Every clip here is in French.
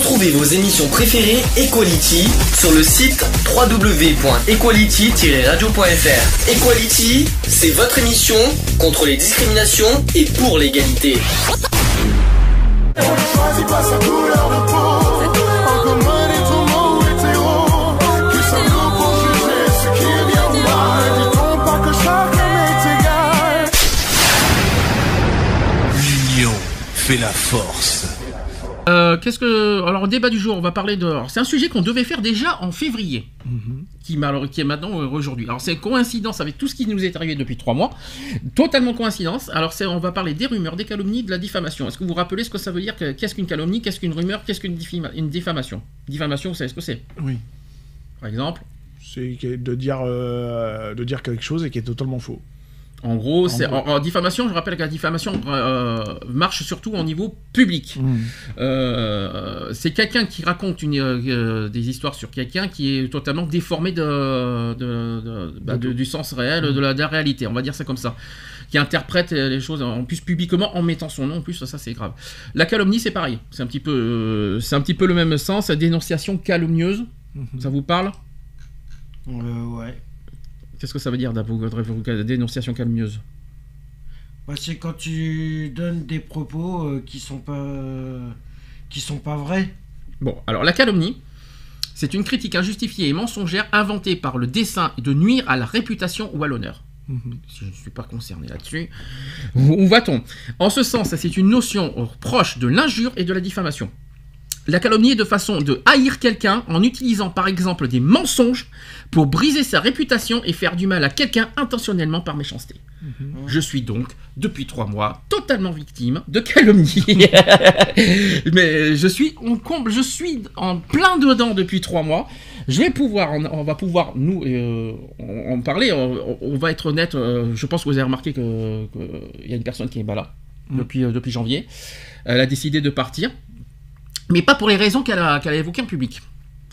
Retrouvez vos émissions préférées Equality sur le site www.equality-radio.fr. Equality, c'est votre émission contre les discriminations et pour l'égalité. Fait la force. Euh, Qu'est-ce que alors débat du jour on va parler de alors, c'est un sujet qu'on devait faire déjà en février qui, mal- qui est maintenant euh, aujourd'hui. Alors c'est coïncidence avec tout ce qui nous est arrivé depuis trois mois. Totalement coïncidence. Alors c'est on va parler des rumeurs des calomnies de la diffamation. Est-ce que vous vous rappelez ce que ça veut dire que- qu'est-ce qu'une calomnie qu'est-ce qu'une rumeur qu'est-ce qu'une diffima- une diffamation? Diffamation vous savez ce que c'est. Oui. par exemple? C'est de dire, euh, de dire quelque chose et qui est totalement faux. En gros, c'est gros. en, en diffamation. Je rappelle que la diffamation euh, marche surtout au niveau public. Euh, c'est quelqu'un qui raconte une, euh, des histoires sur quelqu'un qui est totalement déformé de, de- de- bah, de- du sens réel, de, la, de la réalité. On va dire ça comme ça. Qui interprète les choses en plus publiquement en mettant son nom. En plus, ça c'est grave. La calomnie, c'est pareil. C'est un petit peu, euh, c'est un petit peu le même sens. La dénonciation calomnieuse. Ça vous parle? Euh, ouais. Qu'est-ce que ça veut dire votre dénonciation calomnieuse Bah, c'est quand tu donnes des propos euh, qui sont pas qui sont pas vrais. Bon, alors la calomnie, c'est une critique injustifiée et mensongère inventée par le dessein de nuire à la réputation ou à l'honneur. Si je ne suis pas concerné là-dessus. Où va-t-on? En ce sens, c'est une notion euh, proche de l'injure et de la diffamation. La calomnie est de façon de haïr quelqu'un en utilisant par exemple des mensonges pour briser sa réputation et faire du mal à quelqu'un intentionnellement par méchanceté. Je suis donc, depuis trois mois, totalement victime de calomnie. Mais je suis en comble, je suis en plein dedans depuis trois mois. Je vais pouvoir, on, on va pouvoir nous euh, en, en parler. On, on va être honnête. euh, je pense que vous avez remarqué que qu'il y a une personne qui est là Mm. euh, depuis janvier. Elle a décidé de partir, mais pas pour les raisons qu'elle a évoquées en public.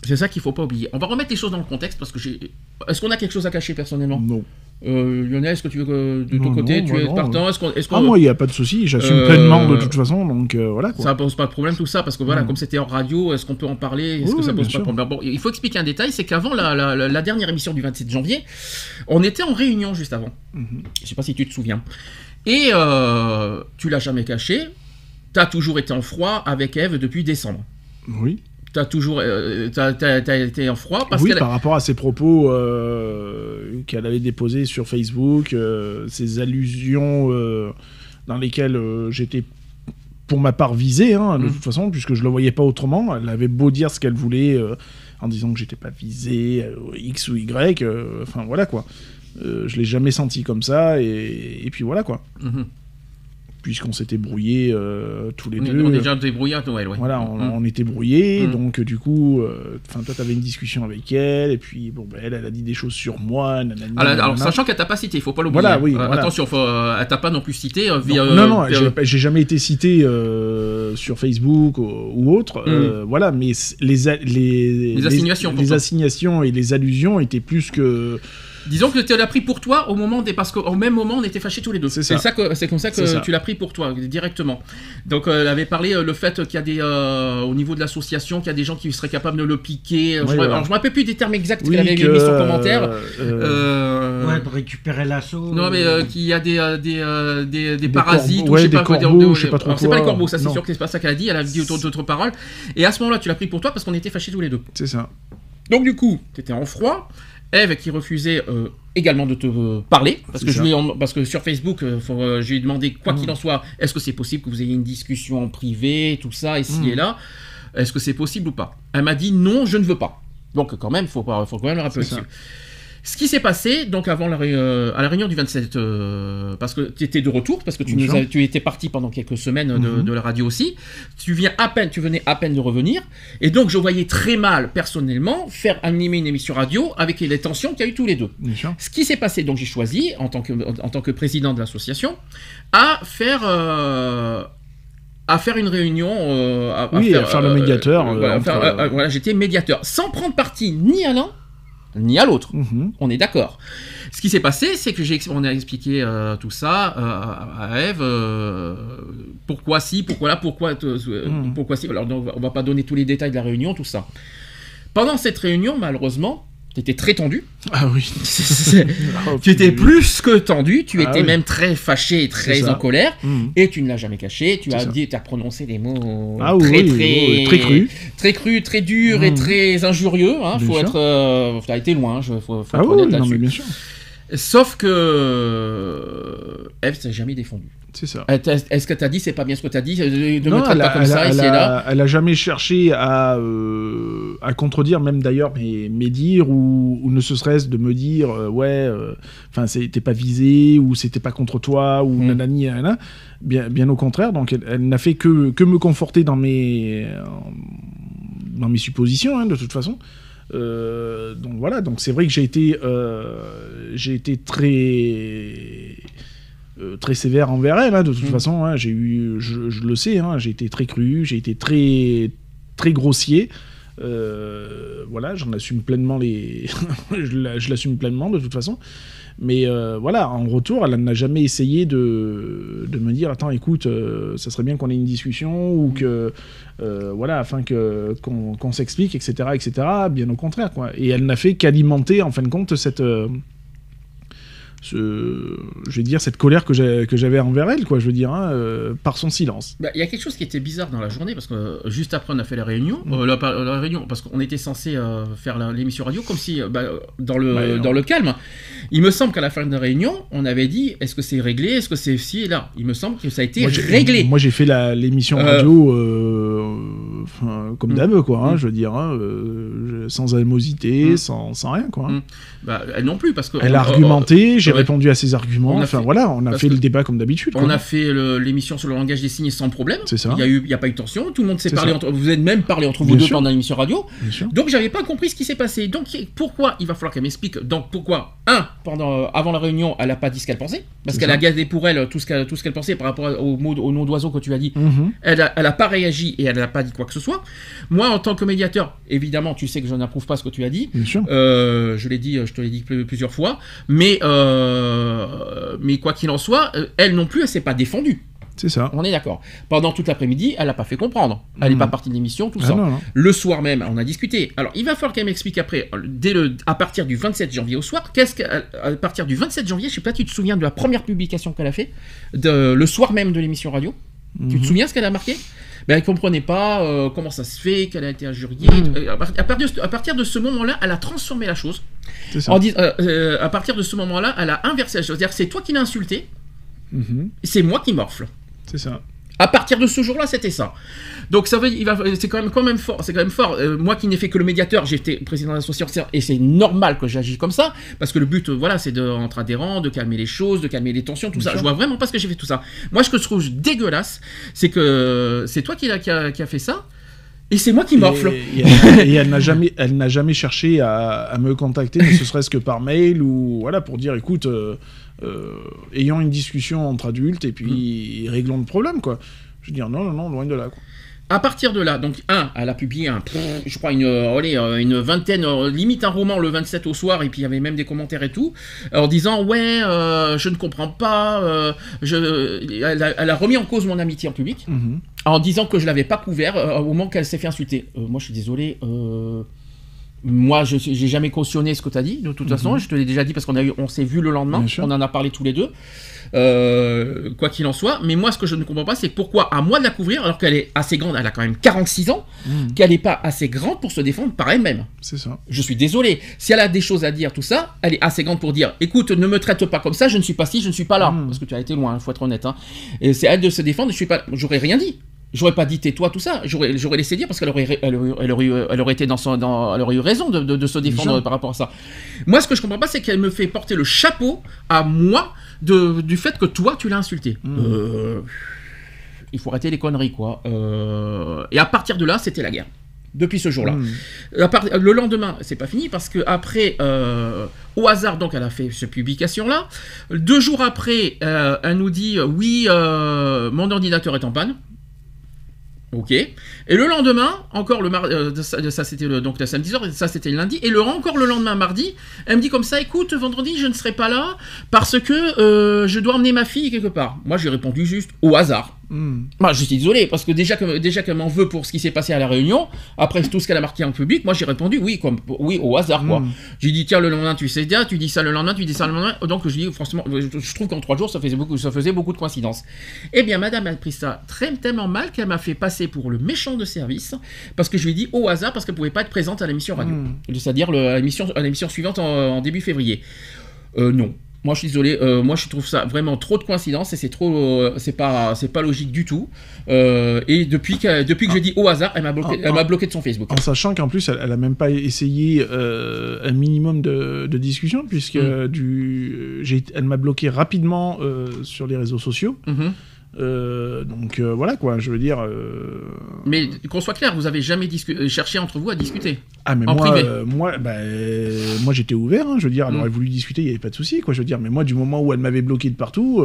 C'est ça qu'il faut pas oublier. On va remettre les choses dans le contexte parce que j'ai. Est-ce qu'on a quelque chose à cacher personnellement? Non. Euh, Lionel, est-ce que tu veux que de ton côté, non, tu es non. partant? Est-ce qu'on, est-ce Ah, moi, il n'y a pas de souci, j'assume Euh, pleinement de toute façon, donc euh, voilà quoi. ça pose pas de problème tout ça parce que voilà, Mm. comme c'était hors radio, est-ce qu'on peut en parler? Est-ce Oui, que ça pose pas de problème? Bon, il faut expliquer un détail, c'est qu'avant la, la- la- la dernière émission du 27 janvier, on était en réunion juste avant. Mhm. Je sais pas si tu te souviens. Et euh, tu l'as jamais caché. T'as toujours été en froid avec Eve depuis décembre. Oui. T'as toujours, euh, t'as, t'as- t'as été en froid parce oui, qu'elle. par rapport à ses propos euh, qu'elle avait déposés sur Facebook, euh, ces allusions dans lesquelles j'étais pour ma part visé, hein, de Mhm. toute façon, puisque je le voyais pas autrement. Elle avait beau dire ce qu'elle voulait en disant que j'étais pas visé, X ou Y, enfin voilà quoi. Je l'ai jamais senti comme ça, et, et puis voilà quoi. Mhm. Puisqu'on s'était brouillés euh, tous les On deux. on est déjà débrouillé à Noël, ouais. Voilà, on, on était brouillés, Mm. donc euh, du coup, euh, enfin toi t'avais une discussion avec elle, et puis bon, ben, elle, elle a dit des choses sur moi, Alors, sachant qu'elle t'a pas cité, il faut pas l'oublier. Voilà, oui, Euh, voilà. Attention, faut, euh, elle t'a pas non plus cité euh, Non, via. non, euh, non, via- j'ai jamais été cité euh, sur Facebook ou, ou autre, euh, voilà, mais les, les, Les assignations, les assignations et les allusions étaient plus que Disons que tu l'as pris pour toi au moment des parce qu'au même moment on était fâchés tous les deux. C'est ça. ça que c'est comme ça que ça. tu l'as pris pour toi directement. Donc euh, elle avait parlé euh, le fait qu'il y a des euh, au niveau de l'association qu'il y a des gens qui seraient capables de le piquer. Euh, je, Oui, me- voilà. alors, je me rappelle plus des termes exacts Oui, qu'elle avait que, mis sur commentaire. euh, Euh, Ouais, de récupérer l'assaut. Non mais euh, qu'il y a des euh, des, euh, des, des parasites corbeaux, ou je sais ouais, pas corbeaux, je sais pas trop alors, c'est pas les corbeaux, ça c'est sûr que c'est pas ça qu'elle a dit. Elle a dit autre- d'autres paroles. Et à ce moment-là tu l'as pris pour toi parce qu'on était fâchés tous les deux. c'est ça. Donc du coup, tu étais en froid. Eve qui refusait euh, également de te euh, parler parce que je lui ai en- parce que sur Facebook, euh, faut, euh, je lui ai demandé quoi qu'il en soit, est-ce que c'est possible que vous ayez une discussion en privé, tout ça, ici et là, est-ce que c'est possible ou pas? Elle m'a dit non, je ne veux pas. Donc quand même, faut pas, faut quand même le rappeler. Ce qui s'est passé, donc avant la, euh, à la réunion du 27, euh, parce que tu étais de retour, parce que tu, nous as- tu étais parti pendant quelques semaines de, Mhm. de la radio aussi, tu viens à peine, tu venais à peine de revenir, et donc je voyais très mal personnellement faire animer une émission radio avec les tensions qu'il y a eu tous les deux. Ce qui s'est passé, donc j'ai choisi, en tant que, en tant que président de l'association, à faire... euh, à faire une réunion, euh, à, Oui, à faire le médiateur, voilà, entre- faire- voilà, j'étais médiateur, sans prendre parti ni à l'un ni à l'autre. Mhm. On est d'accord. Ce qui s'est passé, c'est que j'ai, on a expliqué euh, tout ça euh, à Eve. euh, pourquoi si, pourquoi là, pourquoi, Mhm. pourquoi si. Alors, on va pas donner tous les détails de la réunion, tout ça. Pendant cette réunion, malheureusement, tu étais très tendu. Ah oui. Oh, tu étais plus que tendu. Tu Ah étais oui. même très fâché et très en colère. Mhm. Et tu ne l'as jamais caché. Tu as ça. dit, tu as prononcé des mots Ah très, oui, très, très cru. très cru, très dur et Mhm. très injurieux. Hein, faut sûr. être, euh, t'as été loin. Je, faut, faut Ah être oui, non, mais bien sûr. Sauf que euh, Eve s'est jamais défendue. C'est ça. T'a- Est-ce que t'as dit c'est pas bien ce que t'as dit de, de Non, me elle pas a, comme elle ça a- ici et là elle a jamais cherché à, euh, à contredire, même d'ailleurs mes, mes dires, ou, ou ne serait-ce de me dire, euh, ouais, euh, enfin, c'était pas visé, ou c'était pas contre toi, ou Mm. nanani, nanana. Bien, bien au contraire, donc elle, n'a fait que, que me conforter dans mes, euh, dans mes suppositions, hein, de toute façon. Euh, donc voilà, donc c'est vrai que j'ai été, euh, j'ai été très euh, très sévère envers elle, hein, de toute Mm. façon. hein, j'ai eu, je, je le sais, hein, j'ai été très cru, j'ai été très très grossier. Euh, voilà, j'en assume pleinement les, je la- je l'assume pleinement de toute façon. Mais euh, voilà, en retour, elle n'a jamais essayé de, de me dire attends, écoute, euh, ça serait bien qu'on ait une discussion ou que euh, voilà, afin que qu'on qu'on s'explique, etc., etc. Bien au contraire, quoi. Et elle n'a fait qu'alimenter, en fin de compte, cette je vais dire cette colère que j'avais envers elle, quoi. Je veux dire, hein, euh, par son silence. Bah, Il y a quelque chose qui était bizarre dans la journée parce que euh, juste après on a fait la réunion, euh, la, réunion parce qu'on était censé faire l'émission radio comme si bah, dans le Ouais, non. dans le calme. Il me semble qu'à la fin de la réunion, on avait dit est-ce que c'est réglé, est-ce que c'est ci et là? Il me semble que ça a été Moi, réglé. Moi, j'ai fait l'émission radio comme Mm. d'hab, quoi. hein, Mm. je veux dire, hein, sans animosité, Mm. sans, sans rien, quoi. Mm. Bah, elle non plus parce que Elle on- a argumenté, j'ai répondu à ses arguments. On a Enfin fait- voilà, on a fait le débat comme d'habitude. On quoi. a fait le- l'émission sur le langage des signes sans problème. C'est ça. Il y a pas eu de tension. Tout le monde s'est parlé ça. entre. Vous êtes même parlé entre vous Bien deux sûr. pendant l'émission radio. Bien sûr. Donc j'avais pas compris ce qui s'est passé. Donc pourquoi il va falloir qu'elle m'explique. Donc pourquoi un pendant euh, avant la réunion elle a pas dit ce qu'elle pensait parce qu'elle a gardé pour elle tout ce qu'elle qu'elle pensait par rapport au mot au nom d'oiseau que tu as dit. Mhm. Elle a, elle a pas réagi et elle n'a pas dit quoi que ce soit. Moi en tant que médiateur évidemment tu sais que je n'approuve pas ce que tu as dit. Bien sûr. Euh, je l'ai dit, je te l'ai dit plus- plusieurs fois, mais euh, mais quoi qu'il en soit, euh, elle non plus, elle s'est pas défendue. C'est ça. On est d'accord. Pendant toute l'après-midi, elle n'a pas fait comprendre. Elle n'est pas partie de l'émission, tout Ah ça. non, non. Le soir même, on a discuté. Alors, il va falloir qu'elle m'explique après, euh, dès le, à partir du 27 janvier au soir, qu'est-ce que, à partir du 27 janvier, je sais pas, tu te souviens de la première publication qu'elle a fait, de, le soir même de l'émission radio? Tu te Mhm. souviens ce qu'elle a marqué? Ben, elle comprenait pas euh, comment ça se fait, qu'elle a été injuriée. Euh, À, par- à partir de, à partir de ce moment-là, elle a transformé la chose. C'est ça. En dis- euh, euh, à partir de ce moment-là, elle a inversé la chose. C'est-à-dire, c'est toi qui l'as insulté, Mhm. c'est moi qui morfle. C'est ça. À partir de ce jour-là, c'était ça. Donc ça veut, il va, c'est quand même, quand même fort. C'est quand même fort. Euh, moi qui n'ai fait que le médiateur, j'étais président de l'association et c'est normal que j'agisse comme ça parce que le but, euh, voilà, c'est de entre adhérents, de calmer les choses, de calmer les tensions, tout Bien ça. sûr. Je vois vraiment pas ce que j'ai fait tout ça. Moi, ce que je trouve dégueulasse, c'est que c'est toi qui, a, qui a fait ça et c'est moi qui morfle. Et, et elle, et elle n'a jamais, elle n'a jamais cherché à, à me contacter, ne serait-ce que par mail ou voilà pour dire, écoute, euh, euh, ayons une discussion entre adultes et puis Mm. réglons le problème, quoi. Je veux dire, non, non, non, loin de là, quoi. À partir de là, donc, un, elle a publié un, je crois, une, euh, allez, euh, une vingtaine, euh, limite un roman le 27 au soir, et puis il y avait même des commentaires et tout, en disant, ouais, euh, je ne comprends pas, euh, je, elle, a, elle a remis en cause mon amitié en public, Mhm. en disant que je l'avais pas couvert euh, au moment qu'elle s'est fait insulter. Euh, moi, je suis désolé. euh, moi, je j'ai jamais cautionné ce que tu as dit. De toute façon, je te l'ai déjà dit parce qu'on a eu, on s'est vu le lendemain. Mhm. Sûr. On en a parlé tous les deux. Euh, quoi qu'il en soit. Mais moi, ce que je ne comprends pas, c'est pourquoi à moi de la couvrir alors qu'elle est assez grande. Elle a quand même 46 ans. Mhm. Qu'elle n'est pas assez grande pour se défendre par elle-même. C'est ça. Je suis désolé. Si elle a des choses à dire, tout ça, elle est assez grande pour dire écoute, ne me traite pas comme ça, je ne suis pas ci, je ne suis pas là. Mm. Parce que tu as été loin, il faut être honnête. hein. Et c'est à elle de se défendre, je suis pas. J'aurais rien dit. J'aurais pas dit tais-toi, tout ça. J'aurais, j'aurais laissé dire parce qu'elle aurait, elle aurait, elle aurait, eu- elle aurait été dans son, dans, elle aurait eu raison de, de- de se défendre par rapport à ça. Moi, ce que je comprends pas, c'est qu'elle me fait porter le chapeau à moi de, du fait que toi, tu l'as insulté. Mm. Euh, il faut arrêter les conneries, quoi. Euh, et à partir de là, c'était la guerre. Depuis ce jour-là. Part- le lendemain, c'est pas fini parce que après, euh, au hasard, donc elle a fait cette publication-là. Deux jours après, elle nous dit oui, mon ordinateur est en panne. Ok. Et le lendemain, encore le mardi, euh, ça, c'était donc le samedi ça c'était le lundi, et le encore le lendemain mardi, elle me dit comme ça, écoute, vendredi je ne serai pas là parce que euh, je dois emmener ma fille quelque part. Moi j'ai répondu juste au hasard. Hmm. Moi, je suis désolé, parce que déjà que déjà qu'elle m'en veut pour ce qui s'est passé à la Réunion, après tout ce qu'elle a marqué en public, moi j'ai répondu oui, comme oui au hasard quoi. Mm. J'ai dit tiens le lendemain tu sais bien, tu dis ça le lendemain, tu dis ça le lendemain, donc je dis franchement, je, je trouve qu'en trois jours ça faisait beaucoup, ça faisait beaucoup de coïncidences. Eh bien Madame a pris ça très tellement mal qu'elle m'a fait passer pour le méchant de service, parce que je lui ai dit au hasard parce qu'elle pouvait pas être présente à l'émission radio, Mm. c'est-à-dire le- à l'émission à l'émission suivante en, en début février. Euh, non. Moi, je suis désolé. euh, moi, je trouve ça vraiment trop de coïncidence et c'est trop, euh, c'est pas, c'est pas logique du tout. Euh, et depuis que, depuis que j'ai dit au hasard, elle m'a bloqué, Ah, elle m'a ah. bloqué de son Facebook. En sachant qu'en plus, elle, elle a même pas essayé un minimum de, de discussion, puisque Mm. du, j'ai, elle m'a bloqué rapidement sur les réseaux sociaux. Mhm. Euh, donc euh, voilà quoi, je veux dire. euh, Mais qu'on soit clair, vous avez jamais cherché entre vous à discuter. Ah mais En moi, privé. moi, bah, moi j'étais ouvert. hein, je veux dire, elle Mm. aurait voulu discuter, il y avait pas de souci quoi. Je veux dire, mais moi du moment où elle m'avait bloqué de partout,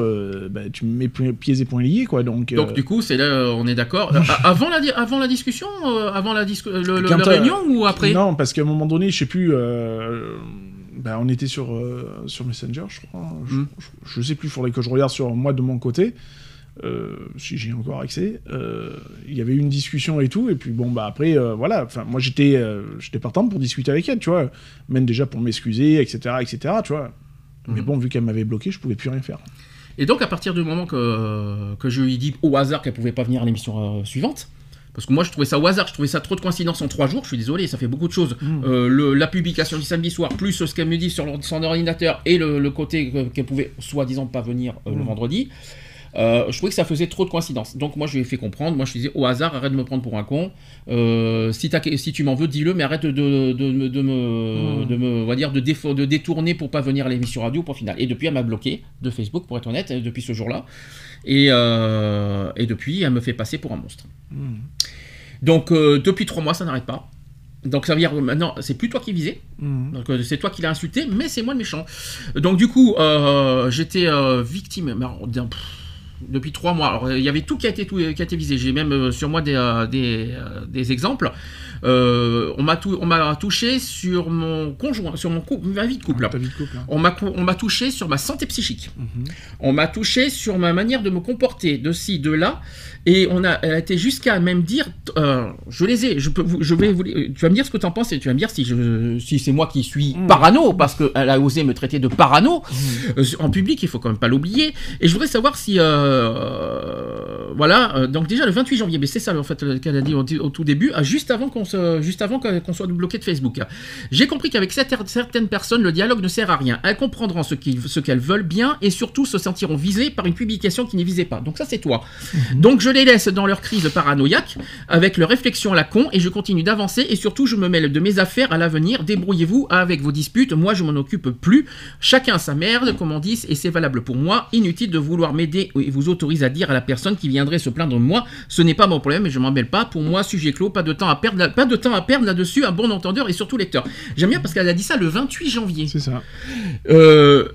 bah, tu me mets pi- pieds et poings liés quoi. Donc. Donc du coup, c'est là, on est d'accord. Avant la, di- avant la discussion, avant la, discu- le, le- Quand, la réunion ou après? Non, parce qu'à un moment donné, je sais plus. bah, on était sur, sur Messenger, je crois. Je, Mm. je, je sais plus, il faudrait que je regarde sur moi de mon côté. Euh, si j'ai encore accès, euh, il y avait eu une discussion et tout, et puis bon, bah après, euh, voilà, enfin, moi j'étais j'étais partant pour discuter avec elle, tu vois, même déjà pour m'excuser, etc., etc., tu vois. Mais Mhm. bon, vu qu'elle m'avait bloqué, je pouvais plus rien faire. Et donc, à partir du moment que, que je lui ai dit au hasard qu'elle pouvait pas venir à l'émission euh, suivante, parce que moi je trouvais ça au hasard, je trouvais ça trop de coïncidence en trois jours, je suis désolé, ça fait beaucoup de choses. Euh, le- la publication du samedi soir, plus ce qu'elle me dit sur son ordinateur et le, le côté que- qu'elle pouvait soi-disant pas venir euh, le Mm. vendredi. Euh, je trouvais que ça faisait trop de coïncidences. Donc moi je lui ai fait comprendre, moi je lui disais au hasard, arrête de me prendre pour un con. Euh, si, tu m'en veux, dis-le, mais arrête de, de, de me- de me, Mm. de me, on va dire, de, défaut, de détourner pour pas venir à l'émission radio pour final. Et depuis elle m'a bloqué de Facebook pour être honnête, euh, depuis ce jour-là. Et, euh, et depuis elle me fait passer pour un monstre. Mm. Donc depuis trois mois ça n'arrête pas. Donc ça veut dire maintenant c'est plus toi qui visais, Mm. donc euh, c'est toi qui l'as insulté, mais c'est moi le méchant. Donc du coup, euh, j'étais euh, victime d'un- depuis trois mois. Alors il y avait tout qui a été, qui a été visé. J'ai même euh, sur moi des, euh, euh, des exemples. Euh, on m'a tou- on m'a touché sur mon conjoint, sur mon cou- ma vie de couple. Ta vie de couple. hein. On m'a cou- on m'a touché sur ma santé psychique. Mhm. On m'a touché sur ma manière de me comporter, de ci, de là, et on a, elle a été jusqu'à même dire, euh, je les ai, je peux, je vais vous, les- tu vas me dire ce que tu en penses et tu vas me dire si je, si c'est moi qui suis Mm. parano, parce qu'elle a osé me traiter de parano euh, en public, il faut quand même pas l'oublier. Et je voudrais savoir si, euh, voilà, euh, donc déjà le 28 janvier, mais c'est ça en fait qu'elle a dit au, au tout début, ah, juste avant qu'on se, juste avant qu'on soit bloqué de Facebook. J'ai compris qu'avec certaines certaines personnes, le dialogue ne sert à rien. Elles comprendront ce qu'elles veulent bien et surtout se sentiront visées par une publication qui ne visait pas. Donc ça, c'est toi. Donc je les laisse dans leur crise paranoïaque, avec leur réflexion à la con, et je continue d'avancer et surtout je me mêle de mes affaires à l'avenir. Débrouillez-vous avec vos disputes. Moi, je m'en occupe plus. Chacun sa merde, comme on dit, et c'est valable pour moi. Inutile de vouloir m'aider et vous autorise à dire à la personne qui viendrait se plaindre de moi, ce n'est pas mon problème et je m'en mêle pas. Pour moi, sujet clos, pas de temps à perdre, pas de temps à perdre là-dessus. Un bon entendeur et surtout lecteur. J'aime bien parce qu'elle a dit ça le 28 janvier. C'est ça. Euh,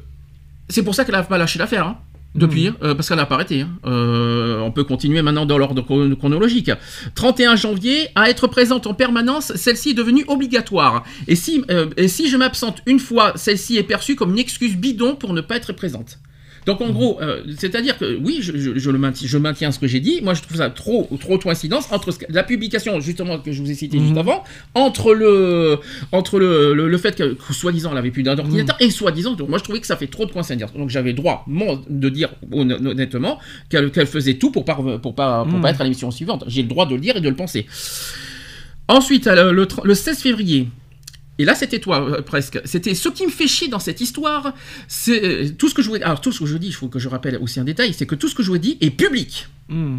c'est pour ça qu'elle n'a pas lâché l'affaire. hein, Depuis, Mhm. euh, parce qu'elle n'a pas arrêté. hein. Euh, on peut continuer maintenant dans l'ordre chron- chronologique. 31 janvier, à être présente en permanence, celle-ci est devenue obligatoire. Et si, euh, et si je m'absente une fois, celle-ci est perçue comme une excuse bidon pour ne pas être présente. Donc en gros, euh, c'est-à-dire que oui, je, je- je le maintiens, je maintiens ce que j'ai dit. Moi, je trouve ça trop, trop de coïncidence entre ce la publication justement que je vous ai cité juste Mhm. avant, entre le, entre le, le, le fait que, que soi-disant elle avait plus d'ordinateur et soi-disant, moi je trouvais que ça fait trop de coïncidence. Donc j'avais droit moi, de dire hon- honnêtement qu'elle faisait tout pour pas pour pas pour Mhm. pas être à l'émission suivante. J'ai le droit de le dire et de le penser. Ensuite, le 16 février. Et là, c'était toi, euh, presque. C'était ce qui me fait chier dans cette histoire. C'est euh, tout ce que je voulais. Alors, tout ce que je dis, il faut que je rappelle aussi un détail c'est que tout ce que je vous dit est public. Mm.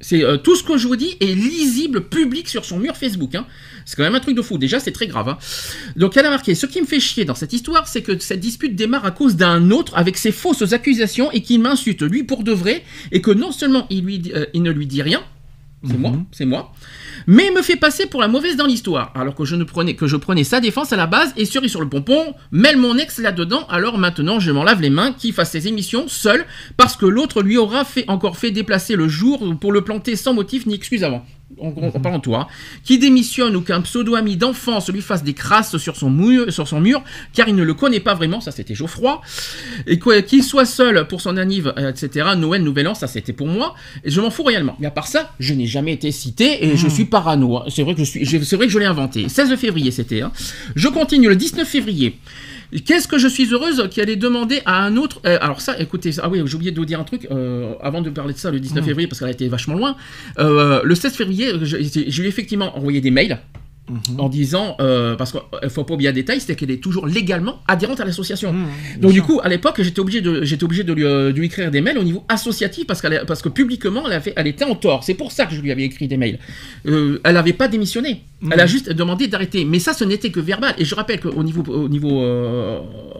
C'est euh, tout ce que je vous dis est lisible public sur son mur Facebook. hein. C'est quand même un truc de fou. Déjà, c'est très grave. hein. Donc, elle a marqué Ce qui me fait chier dans cette histoire, c'est que cette dispute démarre à cause d'un autre avec ses fausses accusations et qui m'insulte lui pour de vrai et que non seulement il, lui, dit- euh, il ne lui dit rien, c'est Mhm. moi, c'est moi, mais me fait passer pour la mauvaise dans l'histoire, alors que je ne prenais que je prenais sa défense à la base et cerise sur le pompon, mêle mon ex là-dedans, alors maintenant je m'en lave les mains, qui fasse ses émissions seul, parce que l'autre lui aura fait encore fait déplacer le jour pour le planter sans motif ni excuse avant. En, parlant de toi, hein, qui démissionne ou qu'un pseudo-ami d'enfance lui fasse des crasses sur son, mur, sur son mur, car il ne le connaît pas vraiment, ça c'était Geoffroy, et quoi- qu'il soit seul pour son anniv, euh, etc., Noël, Nouvel An, ça c'était pour moi, et je m'en fous réellement. Mais à part ça, je n'ai jamais été cité, et je suis parano, hein. c'est vrai que je suis, je- c'est vrai que je l'ai inventé. 16 février c'était. hein. Je continue, le 19 février. Qu'est-ce que je suis heureuse qu'elle ait demandé à un autre. euh, alors, ça, écoutez, ah oui, j'ai oublié de vous dire un truc euh, avant de parler de ça le 19 février parce qu'elle a été vachement loin. Euh, le 16 février, je, je lui ai effectivement envoyé des mails. En disant, euh, parce qu'il faut pas oublier un détail, c'est qu'elle est toujours légalement adhérente à l'association. Donc du coup, à l'époque, j'étais obligé de, j'étais obligé de lui, de lui écrire des mails au niveau associatif parce qu'elle, parce que publiquement, elle, avait, elle était en tort. C'est pour ça que je lui avais écrit des mails. Euh, elle n'avait pas démissionné. Elle a juste demandé d'arrêter. Mais ça, ce n'était que verbal. Et je rappelle qu'au niveau, au niveau, euh,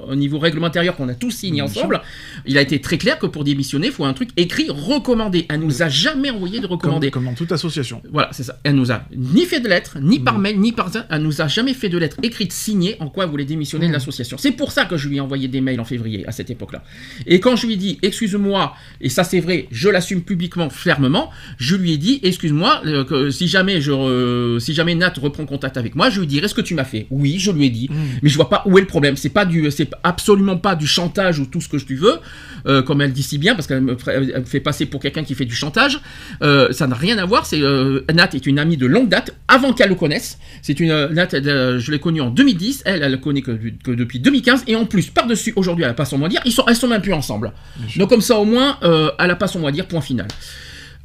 au niveau règlement intérieur qu'on a tous signé ensemble, il a été très clair que pour démissionner, il faut un truc écrit recommandé. Elle nous a jamais envoyé de recommandé. comme dans toute association. Voilà, c'est ça. Elle nous a ni fait de lettre, ni par mail, ni par ça. Elle nous a jamais fait de lettre écrite signée en quoi elle voulait démissionner de l'association. C'est pour ça que je lui ai envoyé des mails en février à cette époque-là. Et quand je lui ai dit excuse-moi, et ça c'est vrai, je l'assume publiquement, fermement, je lui ai dit excuse-moi, euh, que si jamais je, re- si jamais Reprend contact avec moi, je lui dirai ce que tu m'as fait. Oui, je lui ai dit, mais je vois pas où est le problème. C'est pas du, c'est absolument pas du chantage ou tout ce que tu veux, euh, comme elle dit si bien, parce qu'elle me, fait passer pour quelqu'un qui fait du chantage. Euh, ça n'a rien à voir. C'est euh, Nat est une amie de longue date, avant qu'elle le connaisse. C'est une Nat, elle, je l'ai connue en 2010. Elle, elle le connaît que, que depuis 2015. Et en plus, par dessus, aujourd'hui, elle a pas son mot à dire. Ils sont, elles sont même plus ensemble. Donc comme ça, au moins, elle a pas son mot à dire. Point final.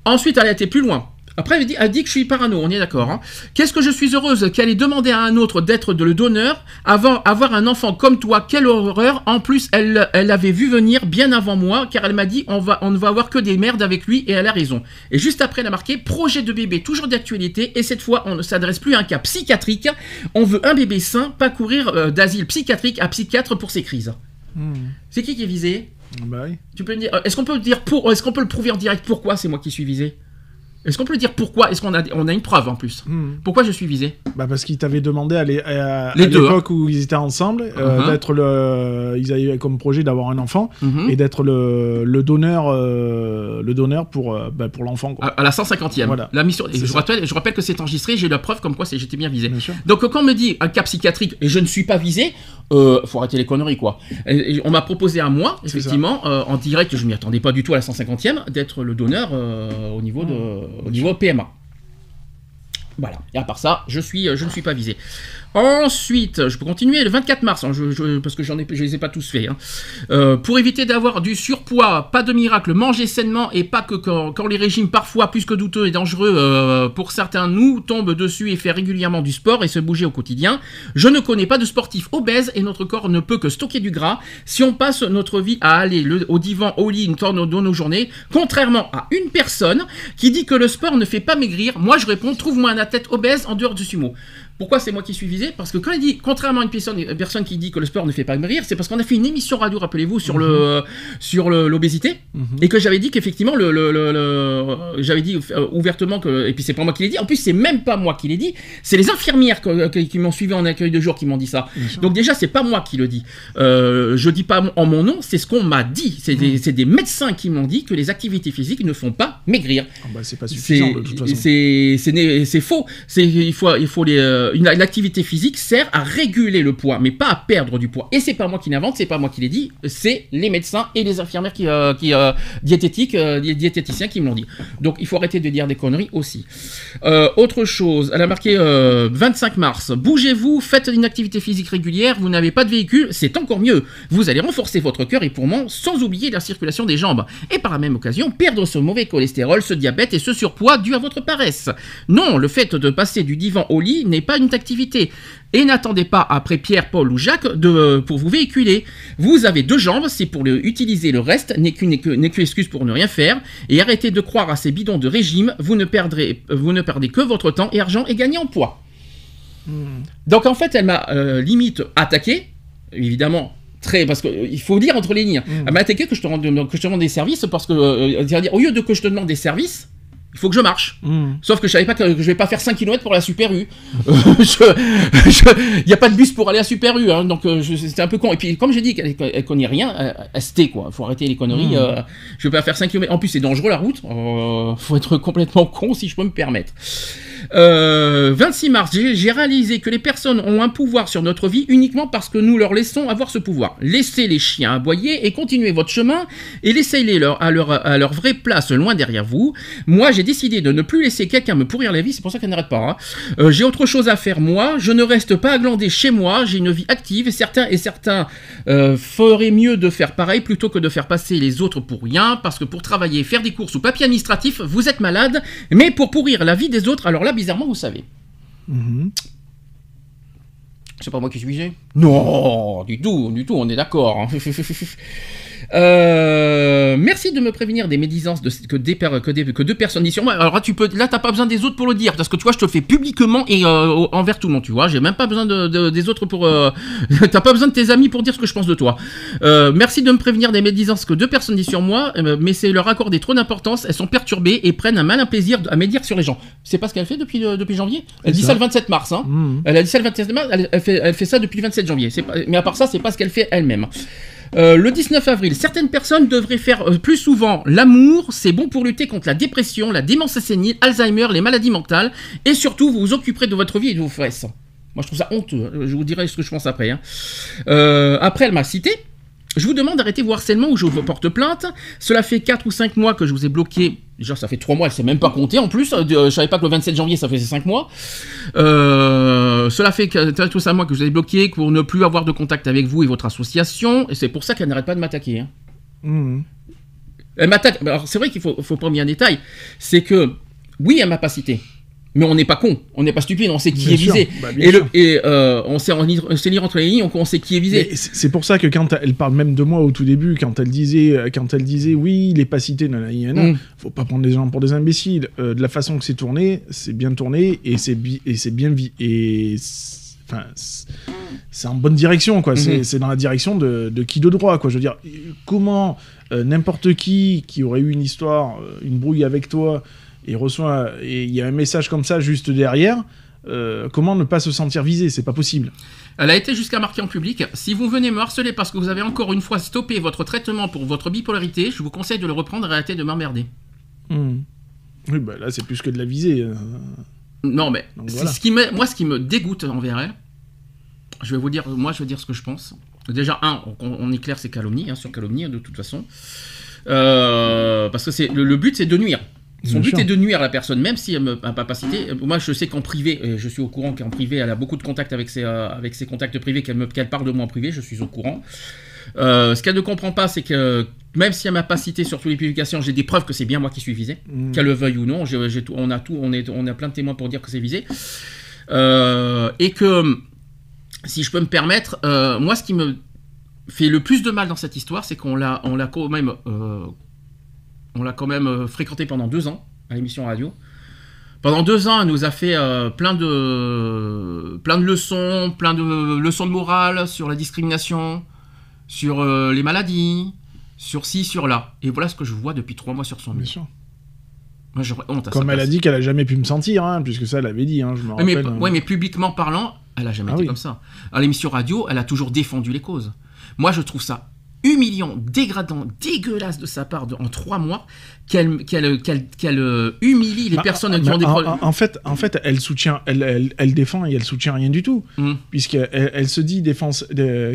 Ensuite, elle a été plus loin. Après, elle dit, elle dit que je suis parano, on est d'accord. hein. Qu'est-ce que je suis heureuse qu'elle ait demandé à un autre d'être le donneur avant avoir un enfant comme toi, quelle horreur. En plus, elle, elle l'avait vu venir bien avant moi, car elle m'a dit on, va, on ne va avoir que des merdes avec lui, et elle a raison. Et juste après, elle a marqué projet de bébé, toujours d'actualité, et cette fois, on ne s'adresse plus à un cas psychiatrique. On veut un bébé sain, pas courir euh, d'asile psychiatrique à psychiatre pour ses crises. C'est qui qui est visé? Bah oui. tu peux me dire, euh, est-ce qu'on peut dire pour, est-ce qu'on peut le prouver en direct? Pourquoi? C'est moi qui suis visé Est-ce qu'on peut le dire pourquoi? Est-ce qu'on a, on a une preuve en plus? Hmm. Pourquoi je suis visé? Bah parce qu'ils t'avaient demandé à deux, l'époque où ils étaient ensemble euh, Mhm. d'être le ils avaient comme projet d'avoir un enfant Mhm. et d'être le, le donneur euh, le donneur pour euh, bah, pour l'enfant à, la 150e. Voilà. La mission. et je rappelle, je rappelle que c'est enregistré. J'ai la preuve comme quoi c'est, j'étais bien visé. Bien. Donc quand on me dit un cas psychiatrique et je ne suis pas visé, euh, faut arrêter les conneries quoi. Et- et on m'a proposé à moi, effectivement, en direct, je m'y attendais pas du tout à la 150e, d'être le donneur au niveau de, au niveau PMA. Voilà. Et à part ça, je suis, euh, je ne suis pas visé. Ensuite, je peux continuer le 24 mars, hein, parce que ai, je les ai pas tous faits. hein. Euh, pour éviter d'avoir du surpoids, pas de miracle, manger sainement et pas que quand, les régimes parfois plus que douteux et dangereux euh, pour certains nous tombent dessus et faire régulièrement du sport et se bouger au quotidien. Je ne connais pas de sportif obèse et notre corps ne peut que stocker du gras. Si on passe notre vie à aller le- au divan, au lit, une dans nos journées, contrairement à une personne qui dit que le sport ne fait pas maigrir, moi je réponds trouve-moi un athlète obèse en dehors du sumo. Pourquoi c'est moi qui suis visé? Parce que quand il dit, contrairement à une personne, une personne qui dit que le sport ne fait pas maigrir, c'est parce qu'on a fait une émission radio, rappelez-vous, sur le sur le- l'obésité, et que j'avais dit qu'effectivement, le, le- le- le- j'avais dit euh, ouvertement que, et puis c'est pas moi qui l'ai dit, en plus c'est même pas moi qui l'ai dit, c'est les infirmières que- que- qui m'ont suivi en accueil de jour qui m'ont dit ça. Donc déjà c'est pas moi qui le dis. Euh, je dis pas en mon nom, c'est ce qu'on m'a dit. C'est des, des médecins qui m'ont dit que les activités physiques ne font pas maigrir. Ah bah, c'est pas suffisant de toute façon. c'est- faux. C'est il faut il faut les euh, une l'activité physique sert à réguler le poids, mais pas à perdre du poids. Et c'est pas moi qui l'invente, c'est pas moi qui l'ai dit, c'est les médecins et les infirmières qui euh, qui euh, diététiques, euh, di- diététiciens qui me l'ont dit. Donc il faut arrêter de dire des conneries aussi. Euh, autre chose, elle a marqué euh, 25 mars. Bougez-vous, faites une activité physique régulière. Vous n'avez pas de véhicule, c'est encore mieux. Vous allez renforcer votre cœur et poumons sans oublier la circulation des jambes. Et par la même occasion, perdre ce mauvais cholestérol, ce diabète et ce surpoids dû à votre paresse. Non, le fait de passer du divan au lit n'est pas une activité. Et n'attendez pas après Pierre, Paul ou Jacques de, pour vous véhiculer. Vous avez deux jambes, c'est pour le, utiliser le reste, n'est qu'une excuse pour ne rien faire. Et arrêtez de croire à ces bidons de régime, vous ne, perdrez, vous ne perdez que votre temps et argent et gagnez en poids. Donc en fait, elle m'a euh, limite attaqué, évidemment. Très, parce qu'il faut dire entre les lignes. Elle m'a attaqué que je te rende, que je te demande des services parce que, euh, c'est-à-dire, au lieu de que je te demande des services, Il faut que je marche. Mmh. Sauf que je savais pas que, je vais pas faire 5 km pour la Super U. Euh, Il n'y a pas de bus pour aller à Super U, hein, donc euh, c'était un peu con. Et puis, comme j'ai dit qu'elle elle connaît rien, elle, elle se tait, quoi. Faut arrêter les conneries. Mmh. euh, je vais pas faire 5 km. En plus, c'est dangereux la route. Euh, faut être complètement con si je peux me permettre. Euh, 26 mars, j'ai réalisé que les personnes ont un pouvoir sur notre vie uniquement parce que nous leur laissons avoir ce pouvoir. Laissez les chiens aboyer et continuez votre chemin et laissez-les à, leur, à leur vraie place loin derrière vous. Moi, j'ai décidé de ne plus laisser quelqu'un me pourrir la vie, c'est pour ça qu'elle n'arrête pas. hein. Euh, j'ai autre chose à faire moi, je ne reste pas à glander chez moi, j'ai une vie active et certains, et certains euh, feraient mieux de faire pareil plutôt que de faire passer les autres pour rien parce que pour travailler, faire des courses ou papier administratif, vous êtes malade, mais pour pourrir la vie des autres, alors là, bizarrement, vous savez. Mhm. C'est pas moi qui suis visé Non, du tout, du tout, on est d'accord. Euh, merci de me prévenir des médisances de, que, des, que, des- que deux personnes disent sur moi. Alors là, tu peux, là, t'as pas besoin des autres pour le dire, parce que tu vois, je te le fais publiquement et euh, envers tout le monde, tu vois. J'ai même pas besoin de, de- des autres pour. euh, t'as pas besoin de tes amis pour dire ce que je pense de toi. Euh, merci de me prévenir des médisances que deux personnes disent sur moi, mais c'est leur accorder trop d'importance. Elles sont perturbées et prennent un malin plaisir à médire sur les gens. C'est pas ce qu'elle fait depuis, depuis janvier? Elle dit ça. ça le 27 mars, hein. Mhm. Elle a dit ça le 27 mars, elle, elle fait, elle fait ça depuis le 27 janvier. Pas- mais à part ça, c'est pas ce qu'elle fait elle-même. Euh, le 19 avril, certaines personnes devraient faire euh, plus souvent l'amour. C'est bon pour lutter contre la dépression, la démence sénile, Alzheimer, les maladies mentales. Et surtout, vous vous occuperez de votre vie et de vos fesses. Moi, je trouve ça honteux. hein. Je vous dirai ce que je pense après. hein. Euh, après, elle m'a cité. Je vous demande d'arrêter vos harcèlements ou je vous porte plainte. Cela fait 4 ou 5 mois que je vous ai bloqué. Genre, ça fait 3 mois, elle s'est même pas compté en plus. Euh, Je savais pas que le 27 janvier, ça faisait 5 mois. Euh, cela fait 4 ou 5 mois que je vous ai bloqué pour ne plus avoir de contact avec vous et votre association. Et c'est pour ça qu'elle n'arrête pas de m'attaquer. hein. Mhm. Elle m'attaque. Alors, c'est vrai qu'il faut, faut prendre bien un détail. C'est que, oui, elle m'a pas cité. Mais on n'est pas con, on n'est pas stupide, on sait qui Bien est sûr. visé. Bah, et le- et euh, on, sait, on sait lire entre les lignes, on, on sait qui est visé. C'est pour ça que quand elle parle même de moi au tout début, quand elle disait, euh, quand elle disait oui, il est pas cité, nanana, nanana, Mm. faut pas prendre les gens pour des imbéciles. Euh, de la façon que c'est tourné, c'est bien tourné et c'est bien vi et c'est- enfin c'est- c'est en bonne direction quoi. C'est Mhm. c'est dans la direction de, de qui de droit quoi. Je veux dire, comment euh, n'importe qui qui aurait eu une histoire, une brouille avec toi et reçoit et il y a un message comme ça juste derrière. euh, comment ne pas se sentir visé? C'est pas possible. Elle a été jusqu'à marquer en public Si vous venez me harceler parce que vous avez encore une fois stoppé votre traitement pour votre bipolarité, je vous conseille de le reprendre et arrêter de m'emmerder. Hmm. Oui, bah là, c'est plus que de la visée. euh. Non, mais Donc voilà. ce qui me, moi, ce qui me dégoûte envers elle, je vais vous dire, moi, je vais dire ce que je pense. Déjà, un, on, on est clair, c'est calomnie, hein, sur calomnie, de toute façon. Euh, parce que c'est le, le but, c'est de nuire. Son but est de nuire à la personne, même si elle ne m'a pas cité. Moi, je sais qu'en privé, et je suis au courant qu'en privé, elle a beaucoup de contacts avec ses, euh, avec ses contacts privés, qu'elle me- qu'elle parle de moi en privé, je suis au courant. Euh, ce qu'elle ne comprend pas, c'est que même si elle m'a pas cité sur toutes les publications, j'ai des preuves que c'est bien moi qui suis visé Hmm. qu'elle le veuille ou non. tout- on a tout, on est, on a plein de témoins pour dire que c'est visé. Euh, et que, si je peux me permettre, moi, ce qui me fait le plus de mal dans cette histoire, c'est qu'on l'a, on l'a quand même, on l'a quand même euh, fréquenté pendant deux ans à l'émission radio. Pendant deux ans, elle nous a fait euh, plein de, plein de leçons, plein de leçons de morale sur la discrimination, sur euh, les maladies, sur ci, sur là. Et voilà ce que je vois depuis trois mois sur son Bien mur. sûr. Moi, j'aurais honte à Comme elle a dit qu'elle a jamais pu me sentir, hein, puisque ça, elle avait dit, hein, je me Ouais, mais, rappelle. hein. ouais, mais publiquement parlant, elle a jamais Ah été oui. comme ça. À l'émission radio, elle a toujours défendu les causes. Moi, je trouve ça humiliant, dégradant, dégueulasse de sa part de- en trois mois qu'elle euh, humilie les Bah, personnes qui bah, ont des en, problèmes. en- en fait, en fait, elle soutient, elle, elle, elle défend et elle soutient rien du tout, Mm. puisqu'elle elle, se dit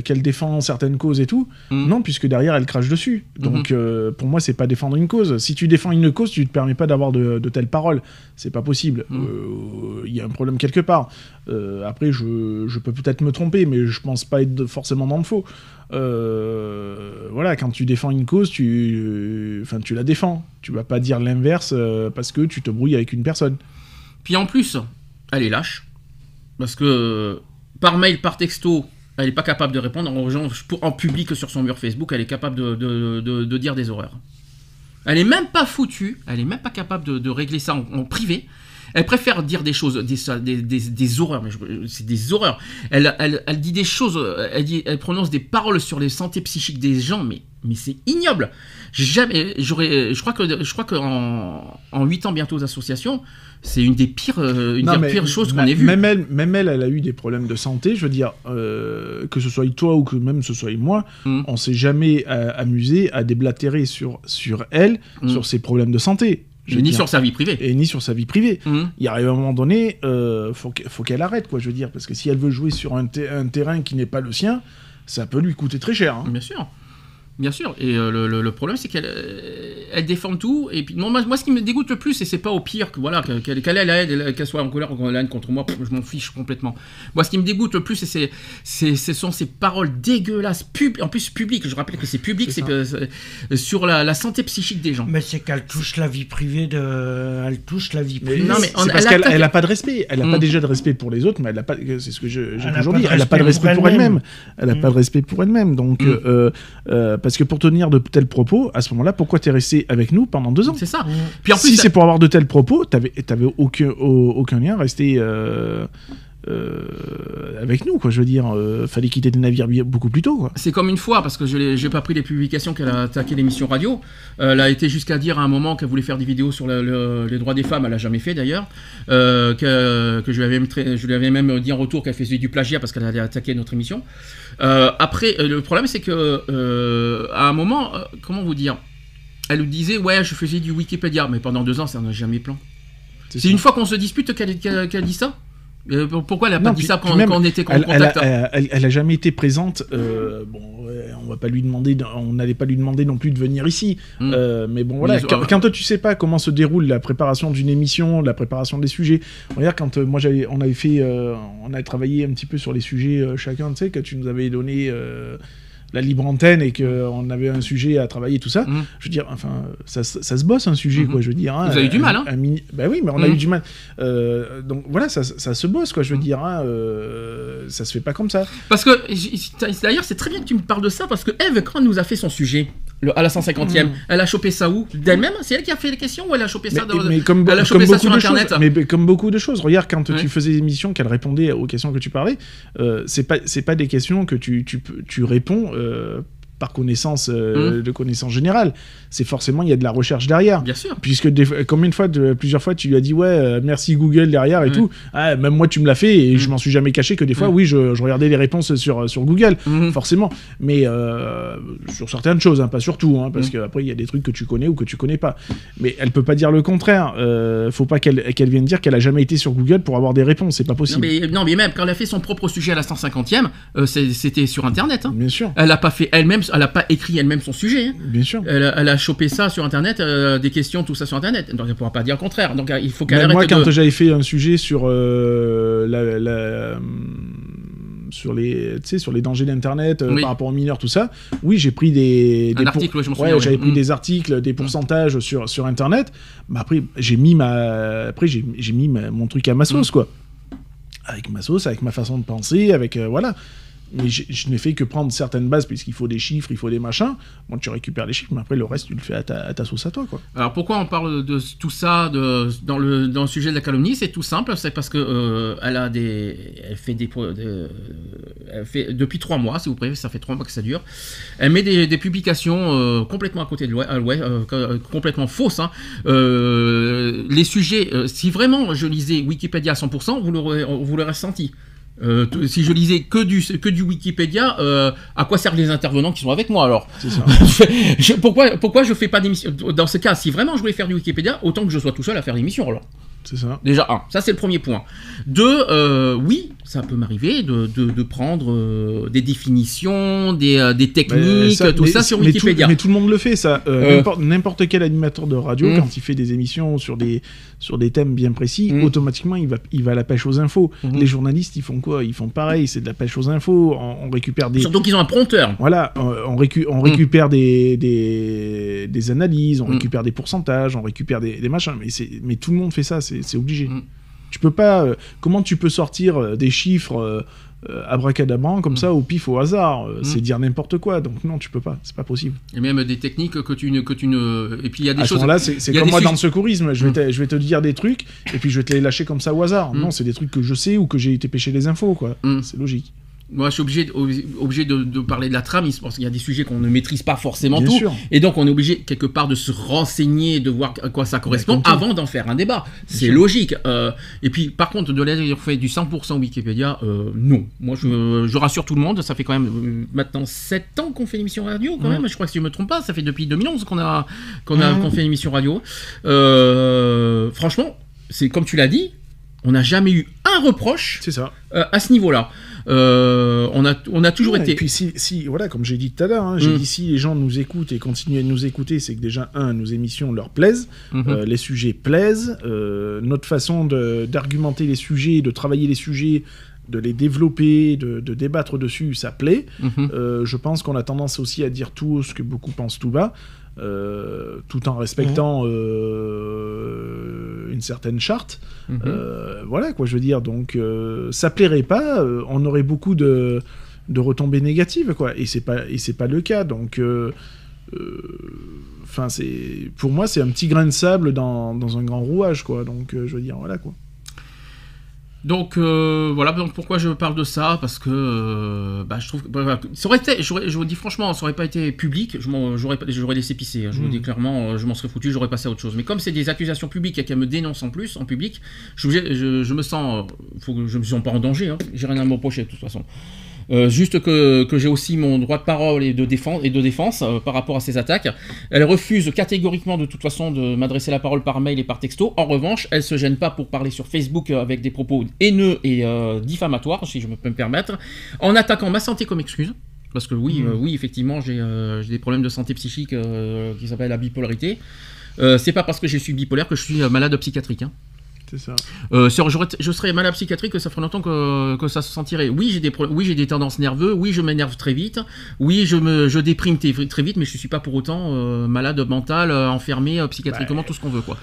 qu'elle défend certaines causes et tout. Mm. Non, puisque derrière elle crache dessus. Donc euh, pour moi, c'est pas défendre une cause. Si tu défends une cause, tu te permets pas d'avoir de, de telles paroles. C'est pas possible. Mhm. Euh, Il y a un problème quelque part. Euh, après, je, peux peut-être me tromper, mais je pense pas être forcément dans le faux. Euh, voilà, quand tu défends une cause, tu, enfin, tu la défends. Tu vas pas dire l'inverse euh, parce que tu te brouilles avec une personne. Puis en plus, elle est lâche. Parce que par mail, par texto, elle n'est pas capable de répondre pour- en public sur son mur Facebook. Elle est capable de, dire des horreurs. Elle est même pas foutue. Elle est même pas capable de, régler ça en, en privé. Elle préfère dire des choses, des, des, des- des horreurs, mais c'est des horreurs. Elle, elle, elle dit des choses, elle, dit, elle prononce des paroles sur les santé psychiques des gens, mais mais c'est ignoble. Jamais, j'aurais, je crois que, je crois qu'en en 8 ans bientôt d'association, c'est une des pires, euh, une Non, des mais pires choses qu'on ait vues. Même elle, même elle, elle a eu des problèmes de santé. Je veux dire, euh, que ce soit toi ou que même ce soit moi, Mm. on s'est jamais euh, amusé à déblatérer sur, sur elle, Mm. sur ses problèmes de santé. Je ni dire. sur sa vie privée. Et ni sur sa vie privée. Mhm. Il arrive un moment donné, euh, faut que- faut qu'elle arrête, quoi, je veux dire. Parce que si elle veut jouer sur un, te- un terrain qui n'est pas le sien, ça peut lui coûter très cher. hein. Bien sûr. Bien sûr. Et euh, le, le- le problème, c'est qu'elle euh, elle déforme tout. Et puis, non, moi, moi, ce qui me dégoûte le plus, et c'est pas au pire que voilà, que- qu'elle ait la haine, qu'elle soit en colère en haine contre moi, pff, je m'en fiche complètement. Moi, ce qui me dégoûte le plus, c'est ce sont ces paroles dégueulasses, pub, en plus publiques. Je rappelle que c'est public, C'est euh, sur la, la santé psychique des gens. Mais c'est qu'elle touche la vie privée de. Elle touche la vie Mais privée. Non, mais on- c'est parce elle qu'elle attaque- elle a pas de respect. Elle a Mm. pas déjà de respect pour les autres, mais elle a pas. C'est ce que je- j'ai Elle a toujours pas dit. de Elle a pas de respect pour elle-même. Elle a Mm. pas de respect pour elle-même. Donc, Mm. euh, euh, parce que pour tenir de tels propos, à ce moment-là, pourquoi t'es resté avec nous pendant deux ans C'est ça. Mm. Puis en plus, Si c'est pour avoir de tels propos, t'avais t'avais aucun au- aucun lien à rester. euh, euh, avec nous, quoi. Je veux dire, euh, fallait quitter le navire bien- beaucoup plus tôt, quoi. C'est comme une fois, parce que je n'ai j'ai pas pris les publications qu'elle a attaqué l'émission radio. Euh, elle a été jusqu'à dire à un moment qu'elle voulait faire des vidéos sur le- le- les droits des femmes. Elle a jamais fait d'ailleurs. Euh, que, que je, lui avais je lui avais même dit en retour qu'elle faisait du plagiat parce qu'elle allait attaquer notre émission. Euh, après, euh, le problème c'est que euh, à un moment, euh, comment vous dire Elle nous disait ouais, je faisais du Wikipédia, mais pendant deux ans, ça n'a jamais plan. C'est une fois qu'on se dispute qu'elle dit ça? Euh, pourquoi elle a pas dit puis- ça quand, même, quand on était en Elle, elle, a, contact elle- elle- a jamais été présente. euh, bon, on va pas lui demander, de- on n'allait pas lui demander non plus de venir ici. Mm. Euh, mais bon, voilà. Mais, quand, quand toi tu sais pas comment se déroule la préparation d'une émission, la préparation des sujets. Regarde quand moi j'avais, on avait fait, on a travaillé un petit peu sur les sujets chacun. Tu sais que tu nous avais donné. La libre antenne et qu'on avait un sujet à travailler tout ça Mhm. je veux dire enfin ça, se- ça se bosse un sujet quoi je veux dire hein, Vous avez eu du mal, hein. un mini- bah oui mais on a eu du mal. Euh, donc voilà ça, ça se bosse quoi je veux Mhm. dire hein, euh, ça se fait pas comme ça. Parce que, d'ailleurs, c'est très bien que tu me parles de ça, parce que Eve, quand elle nous a fait son sujet, le- à la 150e, Mm. elle a chopé ça où? D'elle-même? C'est elle qui a fait les questions ou elle a chopé ça mais, dans- mais comme, elle a chopé ça sur de Internet? choses, mais, comme beaucoup de choses. Regarde, quand Ouais. tu faisais des émissions, qu'elle répondait aux questions que tu parlais, euh, c'est pas c'est pas des questions que tu, tu, tu réponds euh, par connaissance euh, de connaissance générale. C'est forcément il y a de la recherche derrière. Bien sûr. Puisque des, combien de fois, de- plusieurs fois, tu lui as dit ouais, euh, merci Google derrière et Ouais. tout. Ah, même moi, tu me l'as fait et Mm. je m'en suis jamais caché que des fois, Ouais. oui, je, je regardais les réponses sur, sur Google, forcément. Mais euh, sur certaines choses, hein, pas sur tout, hein, parce qu'après, il y a des trucs que tu connais ou que tu connais pas. Mais elle peut pas dire le contraire. Euh, faut pas qu'elle qu'elle vienne dire qu'elle a jamais été sur Google pour avoir des réponses. C'est pas Non possible. mais, non, mais même quand elle a fait son propre sujet à la 150e, euh, c'est- c'était sur Internet. hein. Bien sûr, Elle a pas fait elle-même, elle a pas écrit elle-même son sujet. hein. bien sûr. Elle, a- elle a chopé ça sur Internet, euh, des questions, tout ça sur Internet. Donc elle pourra pas dire le contraire. Donc euh, il faut qu'elle arrête moi, de... quand j'avais fait un sujet sur euh, la, la- sur les, sur dangers d'Internet euh, Oui. par rapport aux mineurs, tout ça. Oui, j'ai pris des, article, ouais, ouais, ouais. pris Mm. des articles, des pourcentages sur sur Internet. Après, j'ai mis ma, après j'ai j'ai mis ma- mon truc à ma Mm. sauce, quoi. Avec ma sauce, avec ma façon de penser, avec euh, voilà. Mais j'ai- je n'ai fait que prendre certaines bases, puisqu'il faut des chiffres, il faut des machins. Bon, tu récupères les chiffres, mais après, le reste, tu le fais à ta, sauce à toi, quoi. Alors pourquoi on parle de tout ça dans, le, dans le sujet de la calomnie? C'est tout simple, c'est parce que euh, elle a des, elle fait des, elle fait depuis trois mois, si vous préférez, ça fait trois mois que ça dure. Elle met des, publications euh, complètement à côté de l'ouest, euh, euh, complètement fausses. hein. Les sujets, si vraiment je lisais Wikipédia à 100%, vous l'aurez, vous senti. Euh, si je lisais que du, que du Wikipédia, euh, à quoi servent les intervenants qui sont avec moi alors ça. je, pourquoi, pourquoi je fais pas d'émission Dans ce cas, si vraiment je voulais faire du Wikipédia, autant que je sois tout seul à faire l'émission alors. C'est ça. Déjà, un, ça c'est le premier point. Deux, euh, oui, ça peut m'arriver de, de, de prendre euh, des définitions, des, euh, des Mais techniques, tout mais- ça sur mais Wikipédia. Tout, mais tout le monde le fait, ça. Euh, n'importe- quel animateur de radio, Mm. quand il fait des émissions sur des, sur des thèmes bien précis, Mm. automatiquement, il va, il va à la pêche aux infos. Mhm. Les journalistes, ils font quoi? Ils font pareil, c'est de la pêche aux infos. On, on récupère des. Surtout qu'ils ont un prompteur. Voilà, on, on récu- on récupère des, des, des analyses, on récupère des pourcentages, on récupère des, des machins, mais, mais tout le monde fait ça, c'est c'est obligé. Tu peux pas. euh, comment tu peux sortir euh, des chiffres euh, euh, abracadabrants comme Mm. ça au pif au hasard Mm. C'est dire n'importe quoi, donc non, tu peux pas, c'est pas possible. Et même des techniques que tu ne. Que tu ne... Et puis il y a des à choses. moment-là, c'est comme moi dans le secourisme, je vais, Mm. te, je vais te dire des trucs et puis je vais te les lâcher comme ça au hasard. Non, c'est des trucs que je sais ou que j'ai été pêcher les infos, quoi. C'est logique. Moi je suis obligé, de, obligé de, parler de la trame, parce qu'il y a des sujets qu'on ne maîtrise pas forcément Bien tout. sûr. Et donc on est obligé quelque part de se renseigner, de voir à quoi ça correspond avant d'en faire un débat. C'est logique. Euh, et puis par contre, de l'avoir fait du 100% Wikipédia, euh, non. Moi je, je rassure tout le monde, ça fait quand même euh, maintenant 7 ans qu'on fait une émission radio quand même. Je crois que si je me trompe pas, ça fait depuis 2011 qu'on a, qu'on a Ouais. qu'on fait une émission radio. Euh, franchement, c'est comme tu l'as dit, on n'a jamais eu un reproche ça. à ce niveau-là. Euh, on, a, on a toujours Ouais, été. Et puis si, si voilà, comme j'ai dit tout à l'heure, hein, j'ai Mm. dit si les gens nous écoutent et continuent à nous écouter, c'est que déjà un, nos émissions leur plaisent, Mhm. euh, les sujets plaisent, euh, notre façon d'argumenter les sujets, de travailler les sujets, de les développer, de, de débattre dessus, ça plaît. Mhm. Euh, je pense qu'on a tendance aussi à dire tout haut ce que beaucoup pensent tout bas, euh, tout en respectant euh, une certaine charte. Mhm. Euh, voilà quoi, je veux dire. Donc, ça plairait pas, on aurait beaucoup de, de retombées négatives, quoi. Et c'est pas et c'est pas le cas. Donc, enfin, c'est pour moi, c'est un petit grain de sable dans, dans un grand rouage, quoi. Donc, je veux dire, voilà quoi. Donc euh, voilà donc pourquoi je parle de ça parce que euh, bah, je trouve que bah, ça aurait été j'aurais- je vous dis franchement ça aurait pas été public je j'aurais j'aurais laissé pisser hein, je vous Mm. dis clairement euh, je m'en serais foutu j'aurais passé à autre chose. Mais comme c'est des accusations publiques et qu'elles me dénoncent en plus en public je, me sens faut que je me sens pas en danger hein, j'ai rien à me reprocher de toute façon Euh, juste que, que j'ai aussi mon droit de parole et de défense, et de défense euh, par rapport à ces attaques. Elle refuse catégoriquement de toute façon de m'adresser la parole par mail et par texto. En revanche, elle se gêne pas pour parler sur Facebook euh, avec des propos haineux et euh, diffamatoires, si je peux me permettre, en attaquant ma santé comme excuse. Parce que oui, euh, oui, effectivement, j'ai des problèmes de santé psychique qui s'appellent la bipolarité. C'est pas parce que je suis bipolaire que je suis malade psychiatrique. hein. C'est ça. Euh, je serais malade psychiatrique, ça ferait longtemps que, que ça se sentirait. Oui, j'ai des, oui, j'ai des tendances nerveuses, oui, je m'énerve très vite, oui, je, me, je déprime très, vite, mais je suis pas pour autant euh, malade mental, euh, enfermé psychiatriquement, tout ce qu'on veut, quoi.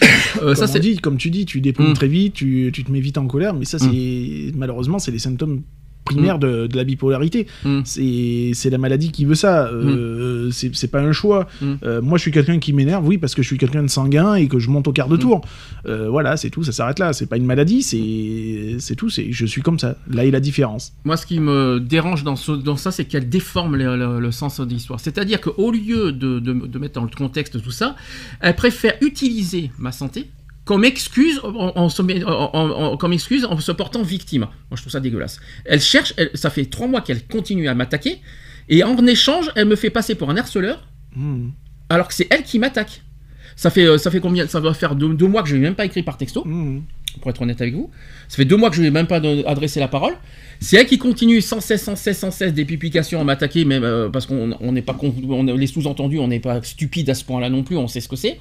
Euh, ça, c'est. dit, comme tu dis, tu déprimes Mm. très vite, tu, tu te mets vite en colère, mais ça, c'est malheureusement, c'est les symptômes primaires de, de la bipolarité. Mm. C'est la maladie qui veut ça. Euh, C'est c'est pas un choix. Mm. Euh, moi, je suis quelqu'un qui m'énerve, oui, parce que je suis quelqu'un de sanguin et que je monte au quart de Mm. tour. Euh, voilà, c'est tout, ça s'arrête là. C'est pas une maladie, c'est tout. Je suis comme ça. Là est la différence. Moi, ce qui me dérange dans, ce- dans ça, c'est qu'elle déforme le, le- le sens de l'histoire. C'est-à-dire qu'au lieu de, de- de mettre dans le contexte tout ça, elle préfère utiliser ma santé comme excuse en, en se met- en- en- en- comme excuse en se portant victime. Moi, je trouve ça dégueulasse. Elle cherche, elle- ça fait trois mois qu'elle continue à m'attaquer, et en échange, elle me fait passer pour un harceleur, Mm. alors que c'est elle qui m'attaque. Ça fait, euh, ça fait combien Ça doit faire deux, deux mois que je lui ai même pas écrit par texto Mm. pour être honnête avec vous. Ça fait deux mois que je lui ai même pas adressé la parole. C'est elle qui continue sans cesse, sans cesse, sans cesse des publications à m'attaquer, même euh, parce qu'on on n'est pas on, les sous-entendus, on n'est pas stupide à ce point-là non plus, on sait ce que c'est.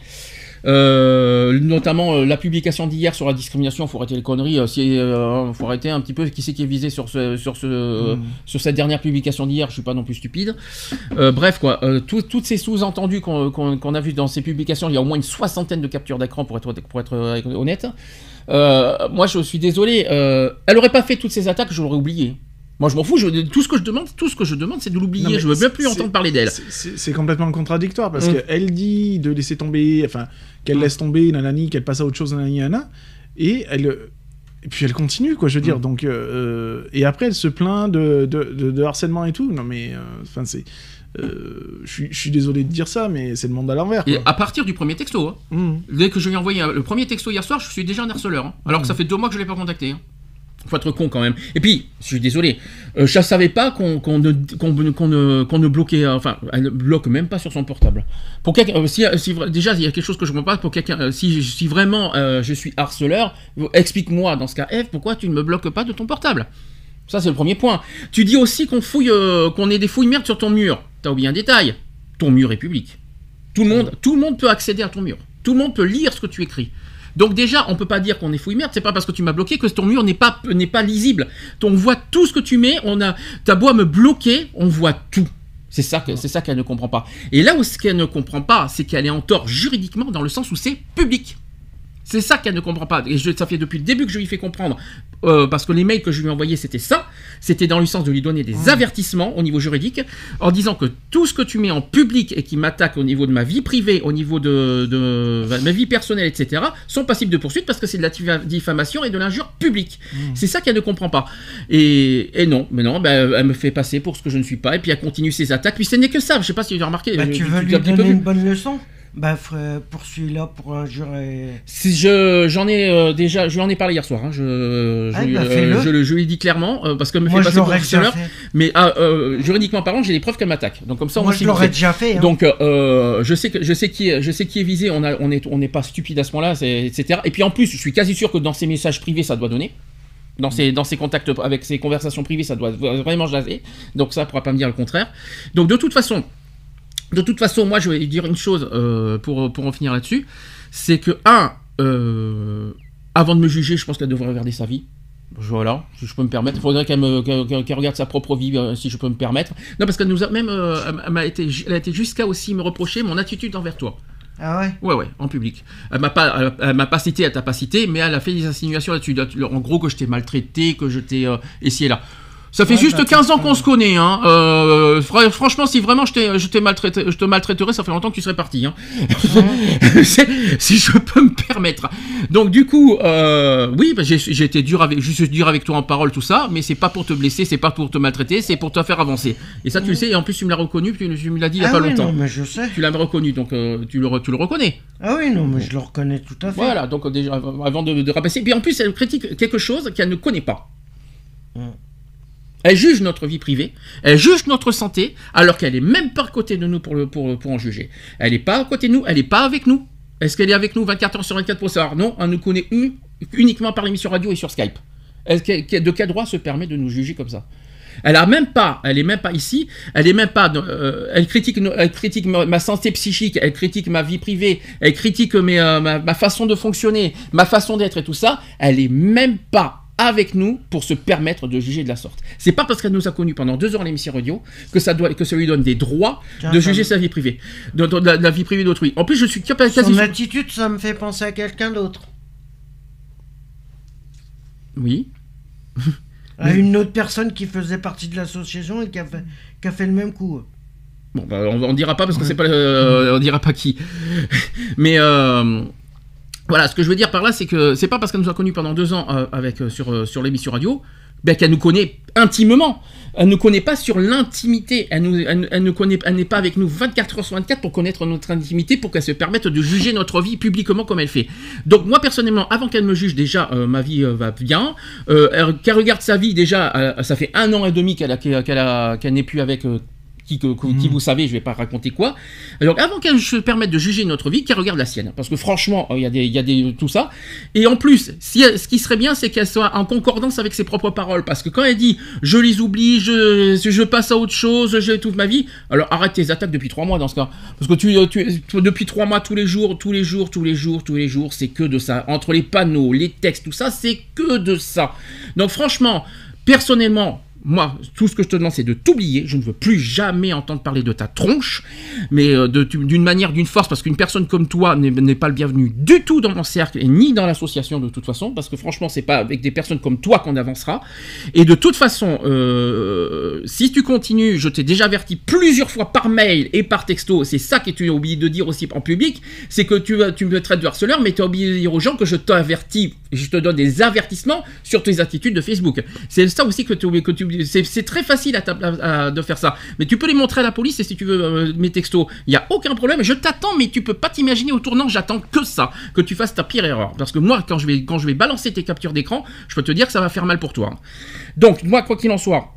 Euh, notamment euh, la publication d'hier sur la discrimination, faut arrêter les conneries, euh, si, euh, faut arrêter un petit peu qui c'est qui est visé sur ce, sur ce, sur cette dernière publication d'hier. Je suis pas non plus stupide. Bref quoi, tout- toutes ces sous-entendus qu'on a vus dans ces publications, il y a au moins une soixantaine de captures d'écran pour être pour être honnête. Euh, moi, je suis désolé. euh, elle aurait pas fait toutes ces attaques, je l'aurais oublié. Moi, je m'en fous. Je, tout ce que je demande, tout ce que je demande, c'est de l'oublier. Je veux même plus entendre parler d'elle. C'est- complètement contradictoire parce Mm. qu'elle dit de laisser tomber, enfin, qu'elle Mm. laisse tomber, nanani, qu'elle passe à autre chose, nanani, nanana, et elle. Et puis elle continue, quoi, je veux dire. Mm. Donc, euh, euh, et après, elle se plaint de, de, de- de harcèlement et tout. Non, mais, euh, enfin, c'est. euh, je suis- désolé de dire ça, mais c'est le monde à l'envers. À partir du premier texto, hein. Dès que je lui ai envoyé le premier texto hier soir, je suis déjà un harceleur. hein. alors que ça fait deux mois que je l'ai pas contacté. hein. Faut être con quand même. Et puis, je suis désolé, euh, je savais pas qu'on ne, ne- ne, ne bloquait, euh, enfin, elle ne bloque même pas sur son portable. Pour euh, si, si vra- déjà il y a quelque chose que je comprends pas pour quelqu'un, si, si vraiment euh, je suis harceleur, explique-moi dans ce cas F pourquoi tu ne me bloques pas de ton portable? Ça c'est le premier point. Tu dis aussi qu'on fouille, qu'on ait des fouilles merdes sur ton mur. T'as oublié un détail. Ton mur est public. Tout le monde, tout le monde peut accéder à ton mur. Tout le monde peut lire ce que tu écris. Donc déjà, on peut pas dire qu'on est fouille merde. C'est pas parce que tu m'as bloqué que ton mur n'est pas n'est pas lisible. On voit tout ce que tu mets. On a, t'as beau me bloquer, on voit tout. C'est ça que c'est ça qu'elle ne comprend pas. Et là où ce qu'elle ne comprend pas, c'est qu'elle est en tort juridiquement dans le sens où c'est public. C'est ça qu'elle ne comprend pas. Et je, ça fait depuis le début que je lui fais comprendre. euh, parce que les mails que je lui ai envoyés, c'était ça. C'était dans le sens de lui donner des avertissements au niveau juridique, en disant que tout ce que tu mets en public et qui m'attaque au niveau de ma vie privée, au niveau de, de ma vie personnelle, etc., sont passibles de poursuite parce que c'est de la diffa- diffamation et de l'injure publique. C'est ça qu'elle ne comprend pas. Et, et non, mais non, ben, elle me fait passer pour ce que je ne suis pas, et puis elle continue ses attaques. Puis ce n'est que ça. Je sais pas si tu as remarqué. Bah, je- tu veux lui donner une bonne leçon? Bah, frère, poursuis-la pour injure et... Si je j'en ai euh, déjà, je lui en ai parlé hier soir. hein, je, je, Ah, lui- bah, euh, je, lui ai dit clairement euh, parce qu'elle me Moi, fait je passer pour fait. Mais ah, euh, juridiquement parlant, j'ai des preuves qu'elle m'attaque. Donc comme ça, Moi, on je l'aurais déjà fait. hein. Donc euh, je sais que je sais qui est, je sais qui est visé. On a on est on n'est pas stupide à ce moment-là, etc. Et puis en plus, je suis quasi sûr que dans ses messages privés, ça doit donner. Dans ses, dans ses contacts avec ses conversations privées, ça doit vraiment jaser. Donc ça, elle pourra pas me dire le contraire. Donc de toute façon, de toute façon, moi je vais dire une chose euh, pour, pour en finir là-dessus. C'est que, un, euh, avant de me juger, je pense qu'elle devrait regarder sa vie. Voilà, si je peux me permettre. Il faudrait qu'elle regarde sa propre vie, euh, si je peux me permettre. Non, parce qu'elle nous a même, elle- elle m'a été, elle a été jusqu'à aussi me reprocher mon attitude envers toi. Ah ouais? Ouais, ouais, en public. Elle m'a pas, elle, elle m'a pas cité, elle t'a pas cité, mais elle a fait des insinuations là-dessus. En gros, que je t'ai maltraité, que je t'ai et là. Ça fait Ouais, juste bah, 15 ans c'est qu'on se connaît, hein. Euh, fra- franchement, si vraiment je, t'ai- je, maltraité, je te maltraiterais, ça fait longtemps que tu serais parti, hein. Si je peux me permettre. Donc, du coup, euh, oui, bah, j'ai été dur avec, juste dur avec toi en parole, tout ça, mais c'est pas pour te blesser, c'est pas pour te maltraiter, c'est pour te faire avancer. Et ça, tu le sais, et en plus, tu me l'as reconnu, puis tu me l'as dit il y a ah pas oui, longtemps. non, mais je sais. Tu l'as reconnu, donc euh, tu, le, re- tu le reconnais. Ah oui, non, mais je le reconnais tout à fait. Voilà, donc déjà, avant de, de rapasser. Puis en plus, elle critique quelque chose qu'elle ne connaît pas. Elle juge notre vie privée, elle juge notre santé, alors qu'elle est même pas à côté de nous pour, pour, en juger. Elle n'est pas à côté de nous, elle n'est pas avec nous. Est-ce qu'elle est avec nous 24 heures sur 24 pour savoir? Non, elle nous connaît uniquement par l'émission radio et sur Skype. De quel droit se permet de nous juger comme ça? Elle a même pas, elle est même pas ici, elle est même pas, euh, elle critique, ma, santé psychique, elle critique ma vie privée, elle critique euh, ma, ma façon de fonctionner, ma façon d'être et tout ça, elle est même pas avec nous pour se permettre de juger de la sorte. C'est pas parce qu'elle nous a connus pendant deux heures à l'émission radio que ça doit, que ça lui donne des droits de juger sa vie privée, de, de la, de la vie privée d'autrui. En plus, je suis capable quasi Son sûr- attitude, ça me fait penser à quelqu'un d'autre. Oui. À une autre personne qui faisait partie de l'association et qui a fait, qui a fait le même coup. Bon, bah, on, on dira pas parce que c'est pas, euh, on dira pas qui. Mais euh, voilà, ce que je veux dire par là, c'est que c'est pas parce qu'elle nous a connus pendant deux ans euh, avec euh, sur euh, sur l'émission radio, ben, qu'elle nous connaît intimement. Elle ne connaît pas sur l'intimité. Elle, elle, elle n'est pas avec nous 24 heures sur 24 pour connaître notre intimité, pour qu'elle se permette de juger notre vie publiquement comme elle fait. Donc moi personnellement, avant qu'elle me juge déjà, ma vie va bien. Elle- qu'elle regarde sa vie déjà, ça fait un an et demi qu'elle a- qu'elle n'est plus avec qui, que- que- qui vous savez, je vais pas raconter quoi. Alors avant qu'elle se permette de juger notre vie, qu'elle regarde la sienne, parce que franchement, euh, il y a des, y a des tout ça. Et en plus, si elle- ce qui serait bien, c'est qu'elle soit en concordance avec ses propres paroles, parce que quand elle dit je les oublie, je, je passe à autre chose, j'ai toute ma vie, alors arrête tes attaques depuis trois mois dans ce cas, parce que tu- tu- depuis trois mois tous les jours, tous les jours, tous les jours, tous les jours, c'est que de ça. Entre les panneaux, les textes, tout ça, c'est que de ça. Donc franchement, personnellement, moi, tout ce que je te demande, c'est de t'oublier. Je ne veux plus jamais entendre parler de ta tronche, mais euh, d'une manière, d'une force, parce qu'une personne comme toi n'est pas le bienvenu du tout dans mon cercle et ni dans l'association de toute façon, parce que franchement, c'est pas avec des personnes comme toi qu'on avancera. Et de toute façon, euh, si tu continues, je t'ai déjà averti plusieurs fois par mail et par texto, c'est ça que tu as oublié de dire aussi en public, c'est que tu, me traites de harceleur, mais tu as oublié de dire aux gens que je t'avertis, je te donne des avertissements sur tes attitudes de Facebook. C'est ça aussi que tu que tu. C'est très facile de faire ça, mais tu peux les montrer à la police et si tu veux euh, mes textos, il y a aucun problème. Je t'attends, mais tu peux pas t'imaginer au tournant. J'attends que ça, que tu fasses ta pire erreur, parce que moi, quand je vais balancer tes captures d'écran, je peux te dire que ça va faire mal pour toi. Donc moi, quoi qu'il en soit.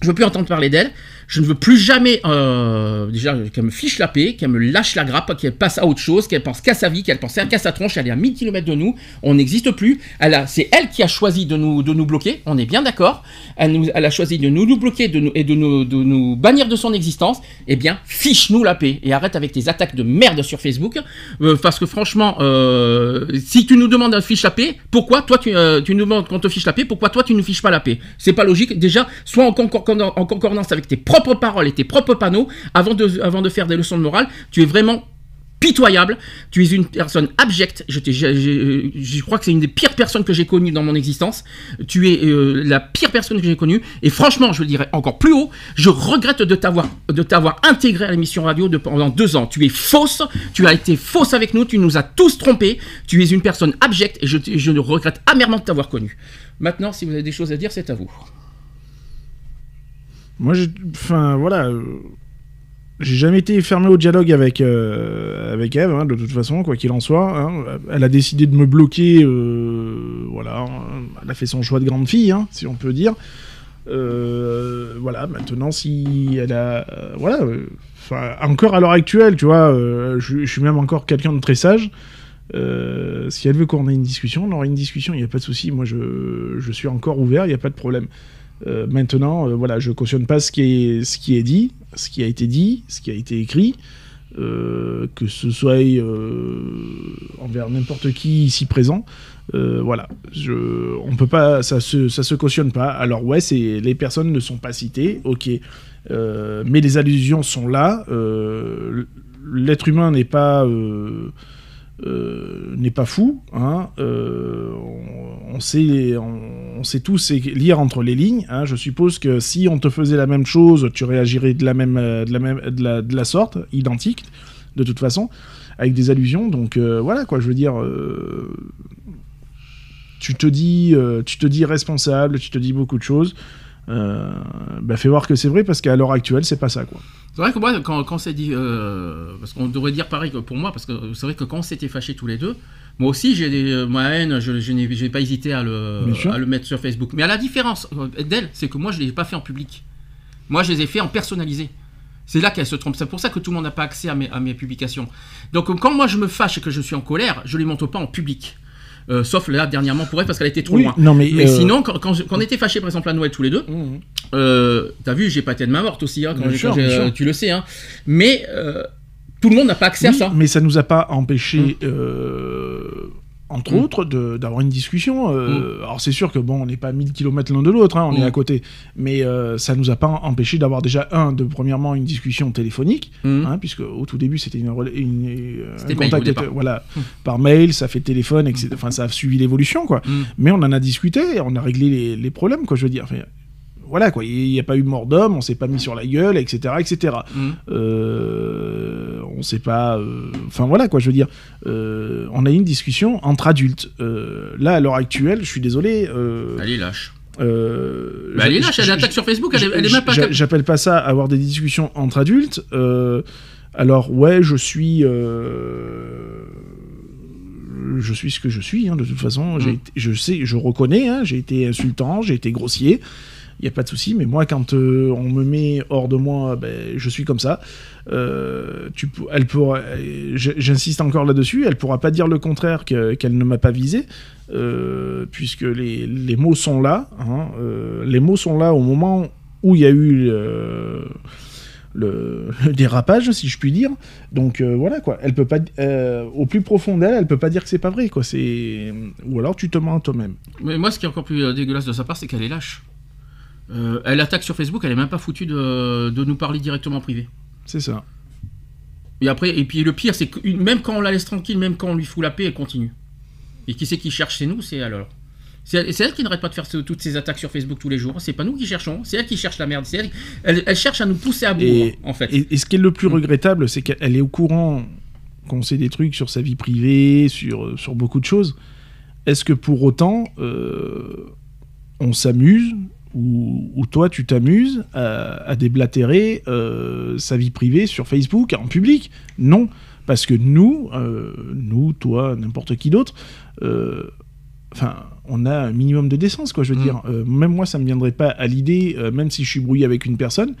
Je veux plus entendre parler d'elle. Je ne veux plus jamais, euh, déjà, qu'elle me fiche la paix, qu'elle me lâche la grappe, qu'elle passe à autre chose, qu'elle pense qu'à sa vie, qu'elle pense qu'à sa tronche. Elle est à 1000 km de nous. On n'existe plus. Elle c'est elle qui a choisi de nous, de nous bloquer. On est bien d'accord. Elle, a choisi de nous, bloquer et de nous, bannir de son existence. Eh bien, fiche-nous la paix et arrête avec tes attaques de merde sur Facebook. Euh, parce que franchement, euh, si tu nous demandes de fiche la paix, pourquoi toi tu, euh, tu nous demandes qu'on te fiche la paix, pourquoi toi tu ne fiches pas la paix? C'est pas logique. Déjà, concordance- en concordance avec tes propres paroles et tes propres panneaux avant de, faire des leçons de morale. Tu es vraiment pitoyable, tu es une personne abjecte, je, crois que c'est une des pires personnes que j'ai connues dans mon existence, tu es euh, la pire personne que j'ai connue, et franchement, je le dirais encore plus haut, je regrette de t'avoir, de t'avoir intégré à l'émission radio pendant deux ans, tu es fausse, tu as été fausse avec nous, tu nous as tous trompés, tu es une personne abjecte, et je, je regrette amèrement de t'avoir connue. Maintenant, si vous avez des choses à dire, c'est à vous. Moi, enfin, voilà. euh, J'ai jamais été fermé au dialogue avec, euh, avec Eve, hein, de toute façon, quoi qu'il en soit. hein. Elle a décidé de me bloquer, euh, voilà. hein. Elle a fait son choix de grande fille, si on peut dire. Voilà, maintenant, si elle a. voilà. encore à l'heure actuelle, tu vois, je, suis même encore quelqu'un de très sage. Si elle veut qu'on ait une discussion, on aura une discussion, il n'y a pas de souci. Moi, je, je suis encore ouvert, il n'y a pas de problème. Euh, maintenant, euh, voilà, je cautionne pas ce qui est, ce qui est dit, ce qui a été dit, ce qui a été écrit, euh, que ce soit euh, envers n'importe qui ici présent. Voilà, on peut pas, ça se, ça se cautionne pas. Alors ouais, c'est les personnes ne sont pas citées, ok, mais les allusions sont là. L'être humain n'est pas euh, n'est pas fou. Hein, euh, on, sait, on, sait tous lire entre les lignes. hein. je suppose que si on te faisait la même chose, tu réagirais de la même, euh, de la même, de la, sorte, identique, de toute façon, avec des allusions. Donc voilà quoi. Je veux dire. tu te dis, tu te dis responsable, tu te dis beaucoup de choses. Bah fais voir que c'est vrai parce qu'à l'heure actuelle c'est pas ça quoi. C'est vrai que moi, quand, quand c'est dit. euh, parce qu'on devrait dire pareil que pour moi, parce que c'est vrai que quand on s'était fâchés tous les deux, moi aussi, j'ai euh, ma haine, je, je n'ai pas hésité à le, à mettre sur Facebook. Mais à la différence euh, d'elle, c'est que moi, je ne l'ai pas fait en public. Moi, je les ai fait en personnalisé. C'est là qu'elle se trompe. C'est pour ça que tout le monde n'a pas accès à mes, à mes publications. Donc, quand moi, je me fâche et que je suis en colère, je ne les montre pas en public. Euh, sauf là, dernièrement, pour elle, parce qu'elle était trop Oui, loin. non, mais, euh, sinon, quand, quand, je- quand on était fâchés, par exemple, à Noël tous les deux, euh, t'as vu, j'ai pas été de main morte aussi, hein, quand sûr, tu le sais. Hein. Mais tout le monde n'a pas accès à ça. Mais ça nous a pas empêché, euh, entre Mm. autres, d'avoir une discussion. euh, Alors c'est sûr que bon, on n'est pas à 1000 km l'un de l'autre, hein, on Mm. est à côté. Mais euh, ça nous a pas empêché d'avoir déjà un, de premièrement une discussion téléphonique, hein, puisque au tout début c'était une, une, euh, un contact, voilà, Mm. par mail, ça fait téléphone, etc. Enfin, ça a suivi l'évolution, quoi. Mm. Mais on en a discuté, on a réglé les, les problèmes, quoi. Je veux dire. Voilà quoi, il n'y a pas eu mort d'homme, on s'est pas mis sur la gueule, etc., etc. Mhm. Euh, on sait pas. euh, Enfin voilà quoi, je veux dire. euh, on a eu une discussion entre adultes. Là, à l'heure actuelle, je suis désolé. Elle est lâche. euh, Bah, elle est lâche, elle attaque sur Facebook, elle, elle est même pas. j'a- J'appelle pas ça avoir des discussions entre adultes. euh, alors ouais, je suis. euh, je suis ce que je suis, hein, de toute façon. Mm. Je sais, je reconnais, hein, j'ai été insultant, j'ai été grossier. Il n'y a pas de souci, mais moi, quand euh, on me met hors de moi, ben, je suis comme ça. Euh, euh, j'insiste encore là-dessus, elle pourra pas dire le contraire que- qu'elle ne m'a pas visé, euh, puisque les, les mots sont là. hein, les mots sont là au moment où il y a eu le, dérapage, si je puis dire. Donc voilà quoi. Elle peut pas, au plus profond d'elle, elle peut pas dire que c'est pas vrai quoi. C'est ou alors tu te mens toi-même. Mais moi, ce qui est encore plus dégueulasse de sa part, c'est qu'elle est lâche. Euh, elle attaque sur Facebook, elle est même pas foutue de, de nous parler directement en privé. C'est ça. Et après, et puis le pire, c'est que même quand on la laisse tranquille, même quand on lui fout la paix, elle continue. Et qui c'est qui cherche C'est nous, c'est elle alors. C'est elle, qui n'arrête pas de faire ce- toutes ces attaques sur Facebook tous les jours. C'est pas nous qui cherchons, c'est elle qui cherche la merde. Elle, elle, elle cherche à nous pousser à bout, Et- en fait. Et, et ce qui est le plus regrettable, c'est qu'elle est au courant qu'on sait des trucs sur sa vie privée, sur, sur beaucoup de choses. Est-ce que pour autant, euh, on s'amuse ou, ou toi tu t'amuses à, à déblatérer euh, sa vie privée sur Facebook en public Non, parce que nous, euh, nous, toi, n'importe qui d'autre, euh, enfin, on a un minimum de décence, quoi. Je veux Mm. dire, Euh, même moi, ça me viendrait pas à l'idée, euh, même si je suis brouillé avec une personne,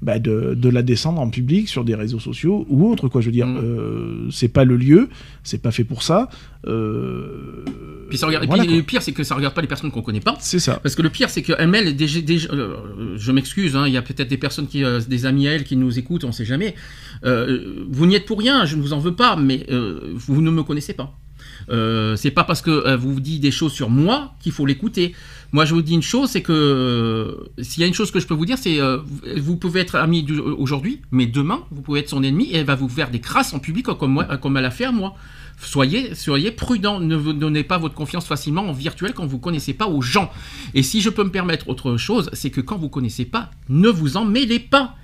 bah, de, de la descendre en public sur des réseaux sociaux ou autre, quoi. Je veux dire, Mm. euh, c'est pas le lieu, c'est pas fait pour ça. euh, Puis ça regarde, voilà, puis le pire, c'est que ça regarde pas les personnes qu'on connaît pas. C'est ça. Parce que le pire, c'est qu'elle mêle déjà. déjà- euh, je m'excuse, hein, il y a peut-être des personnes qui. euh, des amis à elle qui nous écoutent, on sait jamais. Euh, vous n'y êtes pour rien, je ne vous en veux pas, mais euh, vous ne me connaissez pas. Euh, c'est pas parce que euh, vous vous dites des choses sur moi qu'il faut l'écouter. Moi, je vous dis une chose, c'est que euh, s'il y a une chose que je peux vous dire, c'est euh, vous pouvez être ami aujourd'hui, mais demain, vous pouvez être son ennemi et elle va vous faire des crasses en public comme, elle a fait à moi. Soyez, soyez prudent, ne vous donnez pas votre confiance facilement en virtuel quand vous connaissez pas aux gens. Et si je peux me permettre autre chose, c'est que quand vous connaissez pas, ne vous en mêlez pas.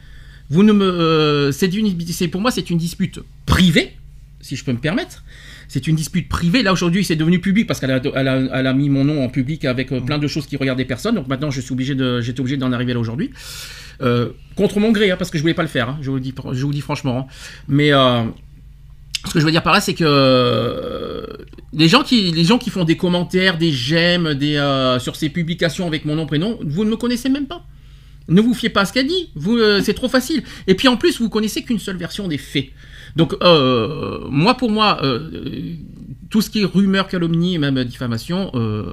Vous ne me, c'est pour moi c'est une dispute privée, si je peux me permettre. C'est une dispute privée. Là aujourd'hui, c'est devenu public parce qu'elle a, elle a, elle a mis mon nom en public avec euh, plein de choses qui regardaient personne. Donc maintenant, je suis obligé j'étais obligé d'en arriver là aujourd'hui. Euh, contre mon gré, hein, parce que je voulais pas le faire. hein, je vous le dis, je vous dis franchement. hein. Mais euh, ce que je veux dire par là, c'est que les gens qui, les gens qui font des commentaires, des j'aime, des sur ces publications avec mon nom prénom, vous ne me connaissez même pas. Ne vous fiez pas à ce qu'elle dit. C'est trop facile. Et puis en plus, vous connaissez qu'une seule version des faits. Donc euh, moi, pour moi, euh, tout ce qui est rumeur, calomnie même diffamation. euh,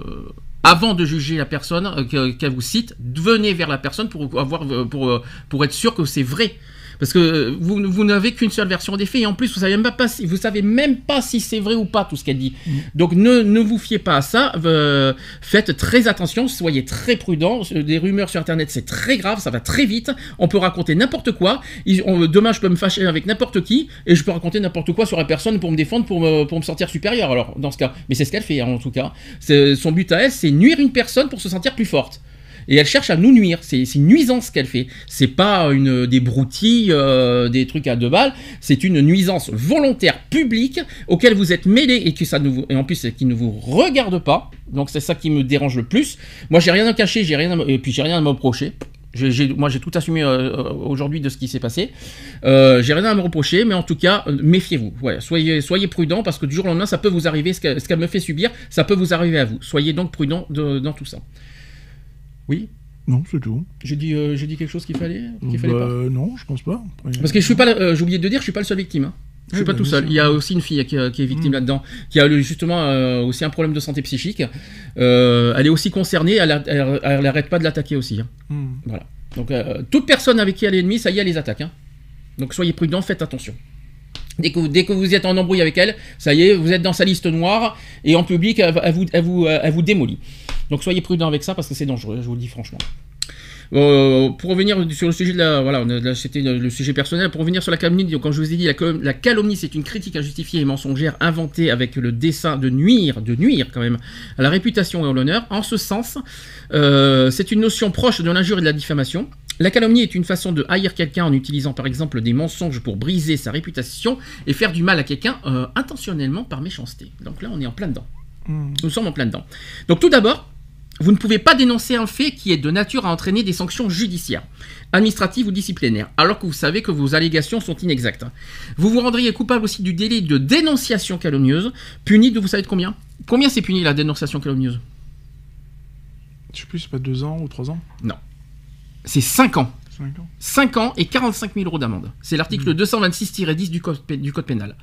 avant de juger la personne euh, que- qu'elle vous cite, venez vers la personne pour avoir pour, pour être sûr que c'est vrai. Parce que vous, vous n'avez qu'une seule version des faits et en plus vous savez même pas si, vous savez même pas si c'est vrai ou pas tout ce qu'elle dit. Donc ne, ne vous fiez pas à ça. euh, faites très attention, soyez très prudents. Des rumeurs sur internet c'est très grave, ça va très vite. On peut raconter n'importe quoi. Ils- on- demain je peux me fâcher avec n'importe qui et je peux raconter n'importe quoi sur la personne pour me défendre, pour me, pour me sentir supérieur. Alors dans ce cas, mais c'est ce qu'elle fait hein, en tout cas. Son but à elle c'est nuire une personne pour se sentir plus forte. Et elle cherche à nous nuire. C'est une nuisance qu'elle fait. C'est pas une, des broutilles, euh, des trucs à deux balles. C'est une nuisance volontaire publique auquel vous êtes mêlé et que ça ne et en plus qui ne vous regarde pas. Donc c'est ça qui me dérange le plus. Moi j'ai rien à cacher, j'ai rien et puis j'ai rien à me reprocher. Moi j'ai tout assumé euh, euh, aujourd'hui de ce qui s'est passé. Euh, j'ai rien à me reprocher, mais en tout cas méfiez-vous. Soyez soyez prudent parce que du jour au lendemain ça peut vous arriver. Ce qu'elle me fait subir, ça peut vous arriver à vous. Soyez donc prudent de- dans tout ça. Oui. Non, c'est tout. J'ai dit, euh, j'ai dit quelque chose qu'il fallait, qu'il fallait Bah, pas. Non, je pense pas. Après- Parce que je suis pas, euh, j'ai oublié de dire, je suis pas le seul victime. hein. Je suis pas bah, tout seul. Il y a aussi une fille qui, euh, qui est victime Mm. là-dedans, qui a le- justement euh, aussi un problème de santé psychique. Euh, elle est aussi concernée. Elle, a- elle, elle arrête pas de l'attaquer aussi. hein. Hmm. Voilà. Donc euh, toute personne avec qui elle est ennemie, ça y est, elle les attaque. hein. Donc soyez prudents, faites attention. Dès que, vous, dès que vous êtes en embrouille avec elle, ça y est, vous êtes dans sa liste noire et en public, elle, elle vous, elle, vous, elle vous démolit. Donc soyez prudents avec ça parce que c'est dangereux, je vous le dis franchement. Euh, pour revenir sur le sujet de la, voilà, on a- là, c'était le, sujet personnel. Pour revenir sur la calomnie, donc, comme je vous ai dit, la, la calomnie, c'est une critique injustifiée et mensongère inventée avec le dessein de nuire, de nuire quand même, à la réputation et à l'honneur. En ce sens, euh, c'est une notion proche de l'injure et de la diffamation. La calomnie est une façon de haïr quelqu'un en utilisant par exemple des mensonges pour briser sa réputation et faire du mal à quelqu'un euh, intentionnellement par méchanceté. Donc là, on est en plein dedans. Hmm. Nous sommes en plein dedans. Donc tout d'abord, vous ne pouvez pas dénoncer un fait qui est de nature à entraîner des sanctions judiciaires, administratives ou disciplinaires, alors que vous savez que vos allégations sont inexactes. Vous vous rendriez coupable aussi du délit de dénonciation calomnieuse, puni de vous savez de combien? Combien c'est puni la dénonciation calomnieuse? Je sais plus, c'est pas deux ans ou trois ans? C'est 5 ans. Cinq ans 5 ans et 45 000 euros d'amende. C'est l'article 226-10 du code, du code pénal.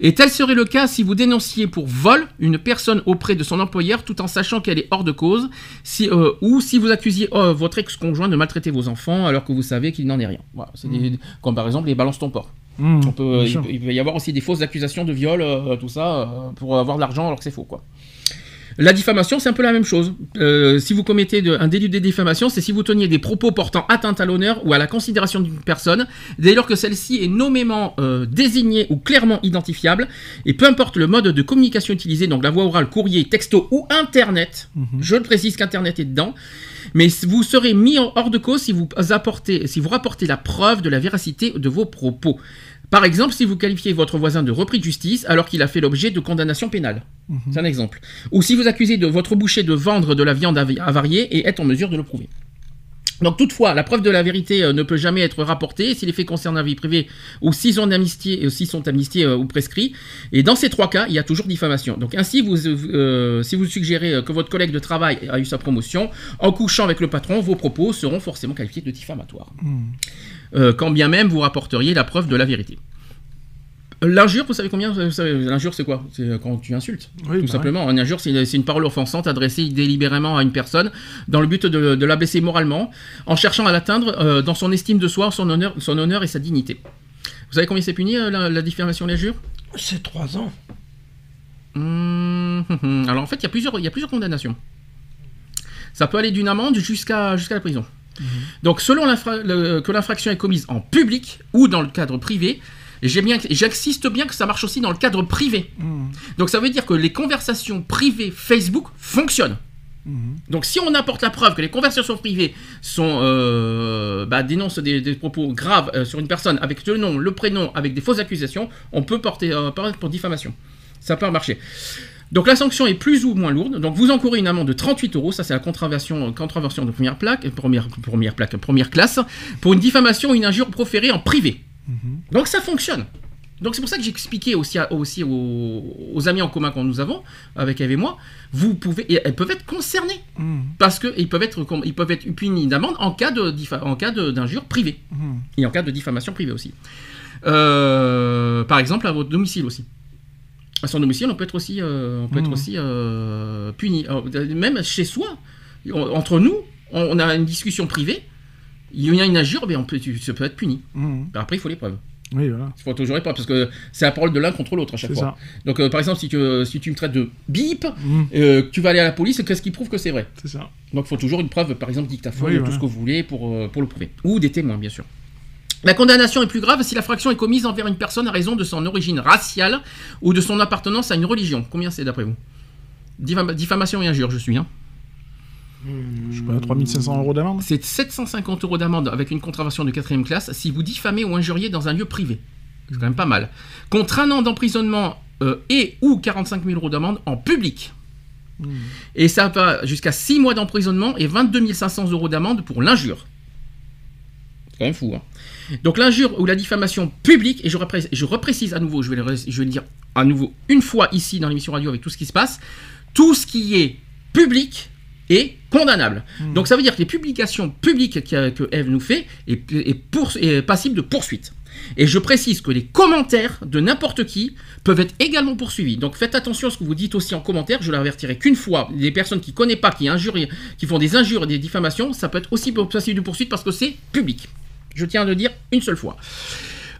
Et tel serait le cas si vous dénonciez pour vol une personne auprès de son employeur tout en sachant qu'elle est hors de cause, si, euh, ou si vous accusiez euh, votre ex-conjoint de maltraiter vos enfants alors que vous savez qu'il n'en est rien. Voilà, des- comme par exemple les balances ton On peut, bien il, peut- il peut y avoir aussi des fausses accusations de viol, euh, tout ça, pour avoir de l'argent alors que c'est faux, quoi. La diffamation, c'est un peu la même chose. Euh, si vous commettez de- un délit de diffamation, c'est si vous teniez des propos portant atteinte à l'honneur ou à la considération d'une personne, dès lors que celle-ci est nommément euh, désignée ou clairement identifiable, et peu importe le mode de communication utilisé, donc la voix orale, courrier, texto ou Internet, je le précise qu'Internet est dedans, mais vous serez mis hors de cause si vous apportez, si vous rapportez la preuve de la véracité de vos propos. Par exemple, si vous qualifiez votre voisin de repris de justice alors qu'il a fait l'objet de condamnation pénale. C'est un exemple. Ou si vous accusez de votre boucher de vendre de la viande avariée et êtes en mesure de le prouver. Donc toutefois, la preuve de la vérité euh, ne peut jamais être rapportée si les faits concernent la vie privée ou s'ils sont amnistiés, euh, s'ils sont amnistiés euh, ou prescrits. Et dans ces trois cas, il y a toujours diffamation. Donc ainsi, vous, euh, si vous suggérez que votre collègue de travail a eu sa promotion, en couchant avec le patron, vos propos seront forcément qualifiés de diffamatoires. Euh, quand bien même vous rapporteriez la preuve de la vérité. L'injure, vous savez combien L'injure, c'est quoi? C'est euh, quand tu insultes. Oui, tout bah simplement. Une injure, c'est une parole offensante adressée délibérément à une personne dans le but de, de l'abaisser moralement, en cherchant à l'atteindre euh, dans son estime de soi, son honneur, son honneur et sa dignité. Vous savez combien c'est puni, euh, la, la diffamation l'injure? C'est trois ans. Hum, hum, hum. Alors en fait, il y, a plusieurs- il y a plusieurs condamnations. Ça peut aller d'une amende jusqu'à jusqu'à la prison. Donc selon le- que l'infraction est commise en public ou dans le cadre privé, j'ai bien- que ça marche aussi dans le cadre privé. Donc ça veut dire que les conversations privées Facebook fonctionnent. Donc si on apporte la preuve que les conversations privées sont, euh, bah, dénoncent des, des propos graves euh, sur une personne avec le nom, le prénom, avec des fausses accusations, on peut porter euh, pour diffamation. Ça peut marcher. Donc la sanction est plus ou moins lourde. Donc vous encourez une amende de 38 euros. Ça c'est la contravention, contravention de première plaque, euh, première, première plaque, première classe, pour une diffamation ou une injure proférée en privé. Donc ça fonctionne. Donc c'est pour ça que j'ai expliqué aussi, à- aussi aux, aux amis en commun que nous avons, avec Eve et moi, vous pouvez, et elles peuvent être concernées. Parce qu'ils peuvent être, ils peuvent être punis d'amende en cas de en cas de- d'injure privée. Et en cas de diffamation privée aussi. Euh, par exemple, à votre domicile aussi. À son domicile, on peut être aussi, euh, on peut être Mhm. aussi euh, puni. Alors, Même chez soi, on- entre nous, on, on a une discussion privée. Il y a une injure, mais on peut, ça peut être puni. Mhm. Après, il faut les preuves. Oui, voilà. Il faut toujours les preuves parce que c'est la parole de l'un contre l'autre à chaque fois. ça. Donc, euh, par exemple, si tu, si tu me traites de bip, Mhm. euh, tu vas aller à la police, qu'est-ce qui prouve que c'est vrai? C'est ça. Donc il faut toujours une preuve, par exemple dictaphone, Oui, tout voilà. ce que vous voulez pour, pour le prouver. Ou des témoins, bien sûr. La condamnation est plus grave si la fraction est commise envers une personne à raison de son origine raciale ou de son appartenance à une religion. Combien c'est d'après vous? Diffam- Diffamation et injure, je suis. Hein. Je sais pas, 3500 euros d'amende? C'est 750 euros d'amende avec une contravention de quatrième classe si vous diffamez ou injuriez dans un lieu privé. C'est quand même pas mal. Contre un an d'emprisonnement euh, et ou 45 000 euros d'amende en public. Et ça va jusqu'à 6 mois d'emprisonnement et 22 500 euros d'amende pour l'injure. C'est quand même fou. Hein. Donc l'injure ou la diffamation publique, et je, repré- je reprécise à nouveau, je vais, le, ré- je vais le dire à nouveau une fois ici dans l'émission radio avec tout ce qui se passe, tout ce qui est public est condamnable. Donc ça veut dire que les publications publiques que, que Eve nous fait est, est pour- est passible de poursuite. Et je précise que les commentaires de n'importe qui peuvent être également poursuivis. Donc faites attention à ce que vous dites aussi en commentaire. Je l'avertirai qu'une fois. Les personnes qui ne connaissent pas, qui, qui font des injures et des diffamations, ça peut être aussi passible de poursuite parce que c'est public. Je tiens à le dire une seule fois.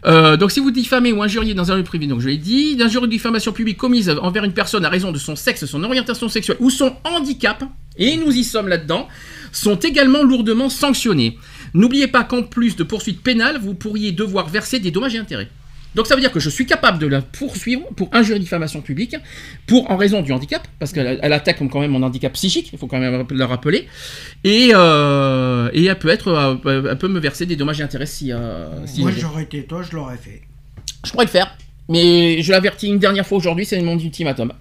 Euh, donc si vous diffamez ou injuriez dans un lieu privé, donc je l'ai dit, d'injure ou de diffamation publique commise envers une personne à raison de son sexe, son orientation sexuelle ou son handicap, et nous y sommes là-dedans, sont également lourdement sanctionnés. N'oubliez pas qu'en plus de poursuites pénales, vous pourriez devoir verser des dommages et intérêts. Donc ça veut dire que je suis capable de la poursuivre pour injure et diffamation publique, pour en raison du handicap, parce qu'elle elle attaque quand même mon handicap psychique, il faut quand même le rappeler, et, euh, et elle peut être, euh, elle peut me verser des dommages et intérêts si, euh, si Moi, j'aurais été toi, je l'aurais fait. je pourrais le faire, mais je l'avertis une dernière fois aujourd'hui, c'est mon ultimatum.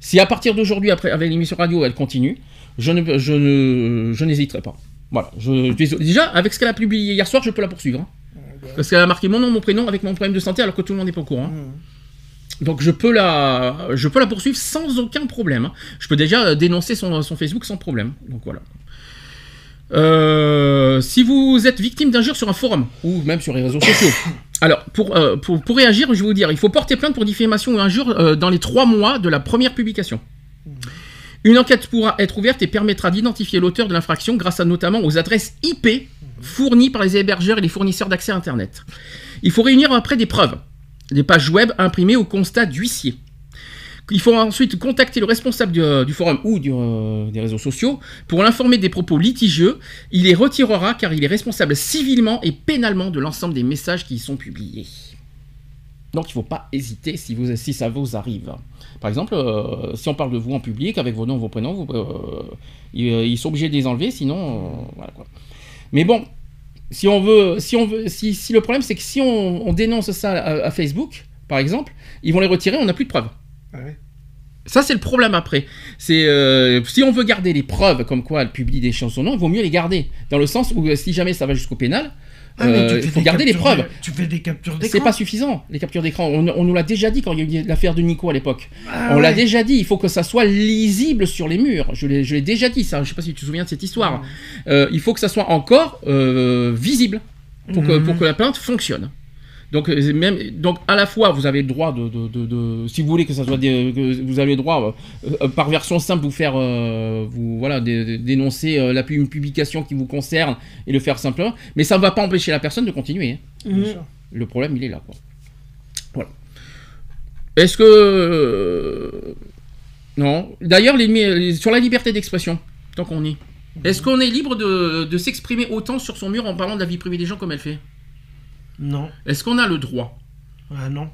Si à partir d'aujourd'hui, après avec l'émission radio, elle continue, je ne, je ne, je n'hésiterai pas. Voilà. Je, déjà, avec ce qu'elle a publié hier soir, je peux la poursuivre. hein. Parce qu'elle a marqué mon nom, mon prénom avec mon problème de santé, alors que tout le monde n'est pas au courant. hein. Donc je peux la, je peux la poursuivre sans aucun problème. hein. Je peux déjà dénoncer son, son Facebook sans problème. Donc voilà. Euh, si vous êtes victime d'injures sur un forum ou même sur les réseaux sociaux, alors pour, euh, pour, pour réagir, je vais vous dire, il faut porter plainte pour diffamation ou injure euh, dans les trois mois de la première publication. Une enquête pourra être ouverte et permettra d'identifier l'auteur de l'infraction grâce à notamment aux adresses IP fournies par les hébergeurs et les fournisseurs d'accès à Internet. Il faut réunir après des preuves, des pages web imprimées au constat d'huissier. Il faut ensuite contacter le responsable du, du forum ou euh, des réseaux sociaux pour l'informer des propos litigieux. Il les retirera car il est responsable civilement et pénalement de l'ensemble des messages qui y sont publiés. Donc il ne faut pas hésiter si, ça vous arrive. Par exemple, euh, si on parle de vous en public, avec vos noms, vos prénoms, euh, ils, ils sont obligés de les enlever, sinon... euh, voilà quoi. Mais bon, si on veut, si on veut, si, si le problème c'est que si on, on dénonce ça à, à Facebook, par exemple, ils vont les retirer, on n'a plus de preuves. Ça, c'est le problème après. C'est euh, si on veut garder les preuves comme quoi elle publie des chansons, non, il vaut mieux les garder. Dans le sens où euh, si jamais ça va jusqu'au pénal, Ah, tu euh, il faut garder les preuves. Tu fais des captures d'écran. C'est pas suffisant, les captures d'écran. On, on nous l'a déjà dit quand il y a eu l'affaire de Nico à l'époque. Ah on l'a déjà dit, il faut que ça soit lisible sur les murs. Je l'ai déjà dit, ça. Je sais pas si tu te souviens de cette histoire. Euh, il faut que ça soit encore euh, visible pour que, pour que la plainte fonctionne. Donc, euh, même, donc à la fois, vous avez le droit de, de- de- de- si vous voulez que ça soit, des- que vous avez le droit euh, euh, par version simple vous faire, euh, vous voilà, dé- dé- dénoncer euh, la, une publication qui vous concerne et le faire simplement, mais ça ne va pas empêcher la personne de continuer. hein. Mhm. Le problème, il est là. Quoi. Voilà. Est-ce que. Non. D'ailleurs, sur la liberté d'expression, tant qu'on y est. Est-ce qu'on est libre de, de s'exprimer autant sur son mur en parlant de la vie privée des gens comme elle fait? Non. Est-ce qu'on a le droit? Ah non.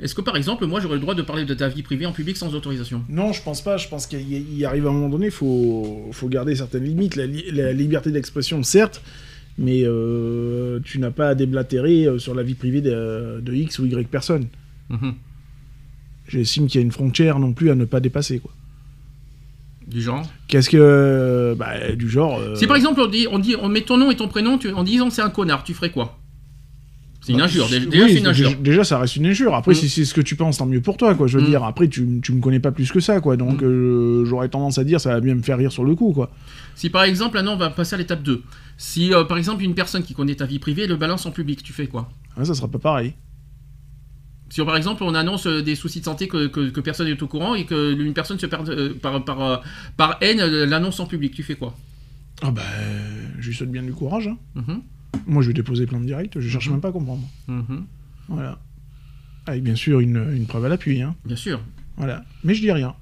Est-ce que par exemple, moi j'aurais le droit de parler de ta vie privée en public sans autorisation? Non, je pense pas. Je pense qu'il arrive à un moment donné, il faut, faut garder certaines limites. La, li- la liberté d'expression, certes, mais euh, tu n'as pas à déblatérer euh, sur la vie privée de, de X ou Y personne. Mhm. J'estime qu'il y a une frontière non plus à ne pas dépasser. Quoi. Du genre? Qu'est-ce que. Bah, du genre. euh, Si par exemple on dit, on dit, on met ton nom et ton prénom tu- en disant c'est un connard, tu ferais quoi? C'est une bah, injure. oui, Déjà, c'est une déjà- injure. Déjà, ça reste une injure. Après, Mm. si c'est ce que tu penses, tant mieux pour toi, quoi. Je veux Mm. dire, après, tu, tu me connais pas plus que ça, quoi. Donc, Mm. euh, j'aurais tendance à dire, ça va bien me faire rire sur le coup, quoi. Si par exemple, là on va passer à l'étape 2. Si euh, par exemple une personne qui connaît ta vie privée le balance en public, tu fais quoi? Ah, ça sera pas pareil. Si par exemple on annonce euh, des soucis de santé que, que- que personne n'est au courant et que une personne se perd euh, par, par, par haine l'annonce en public, tu fais quoi? Ah, bah, je lui souhaite bien du courage. hein. Moi, je vais déposer plainte directe, je cherche Mhm. même pas à comprendre. mhm. Voilà. Avec bien sûr une, une preuve à l'appui, hein. Bien sûr. Voilà. Mais je dis rien.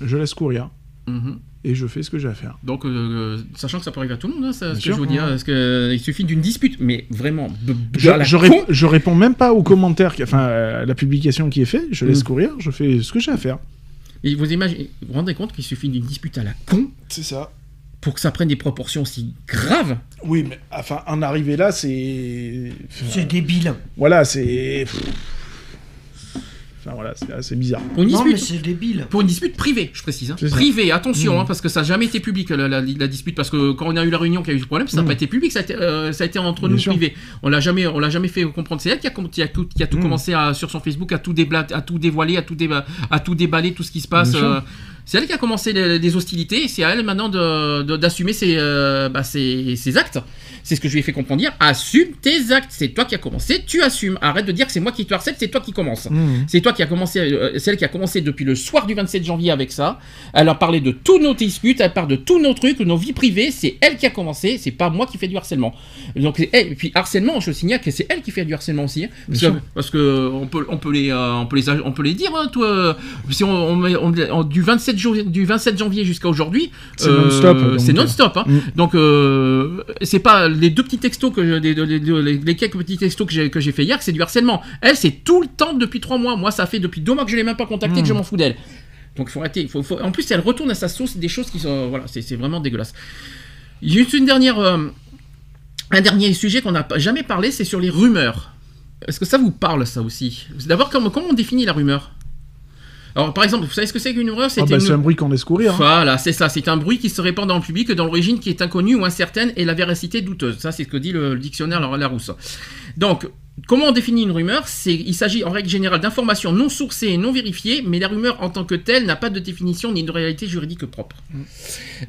Je laisse courir. Mhm. Et je fais ce que j'ai à faire. Donc, euh, sachant que ça peut arriver à tout le monde, hein, ça, ce que je veux dire, ouais. parce que, euh, il suffit d'une dispute, mais vraiment, Je, je, rép- je réponds même pas aux commentaires, enfin, à la publication qui est faite. Je laisse courir, je fais ce que j'ai à faire. Et vous imaginez, vous vous rendez compte qu'il suffit d'une dispute à la con? C'est ça. Pour que ça prenne des proportions aussi graves Oui, mais enfin, en arriver là, c'est. C'est débile. Voilà, c'est. Enfin, voilà, c'est assez bizarre. pour une Non, mais dispute. c'est débile. Pour une dispute privée, je précise. hein. Privée, attention, Mm. hein, parce que ça n'a jamais été public la, la- la dispute, parce que quand on a eu la réunion qui a eu ce problème, ça n'a Mm. pas été public, ça a été, euh, ça a été entre Bien nous sûr. privé. On l'a jamais, on l'a jamais fait comprendre. C'est elle qui a, com- qui a tout, qui a tout Mm. commencé à, sur son Facebook à tout débla- à tout dévoiler, à tout, déba- à tout déballer, tout ce qui se passe. Bien sûr. euh, c'est elle qui a commencé les, les hostilités, et c'est à elle maintenant de- de- d'assumer ses, euh, bah, ses, ses actes. C'est ce que je lui ai fait comprendre. Assume tes actes. C'est toi qui as commencé, tu assumes. Arrête de dire que c'est moi qui te harcèle, c'est toi qui commence. Mhm. C'est toi qui a commencé, euh, celle qui a commencé depuis le soir du 27 janvier avec ça. Elle a parlé de tous nos disputes, elle parle de tous nos trucs, nos vies privées. C'est elle qui a commencé, c'est pas moi qui fais du harcèlement. Donc, elle- et puis harcèlement, je signale que c'est elle qui fait du harcèlement aussi. hein. parce, que, sûr. parce que on peut, on peut les, euh, on peut les, on peut les dire. hein, toi, si on, on met- on- on- du 27 du 27 janvier jusqu'à aujourd'hui, C'est non-stop, donc, C'est non-stop. hein. Mm. Donc euh, c'est pas les deux petits textos que les, les- les- les quelques petits textos que j'ai que j'ai fait hier, que c'est du harcèlement. Elle, c'est tout le temps depuis trois mois. Moi, ça fait depuis deux mois que je l'ai même pas contactée, Mm. que je m'en fous d'elle. Donc il faut arrêter. il Faut, faut- En plus, elle retourne à sa source des choses qui sont voilà, c'est vraiment dégueulasse. Juste une dernière, euh, un dernier sujet qu'on n'a jamais parlé, c'est sur les rumeurs. Est-ce que ça vous parle ça aussi? D'abord, comment, comment on définit la rumeur? Alors, par exemple, vous savez ce que c'est qu'une rumeur Ah bah, une- c'est un bruit qu'on laisse courir. hein. voilà, c'est ça. C'est un bruit qui se répand dans le public dont l'origine qui est inconnue ou incertaine et la véracité douteuse. Ça, c'est ce que dit le, le dictionnaire Larousse. Donc, comment on définit une rumeur? C'est, il s'agit en règle générale d'informations non sourcées et non vérifiées, mais la rumeur en tant que telle n'a pas de définition ni de réalité juridique propre.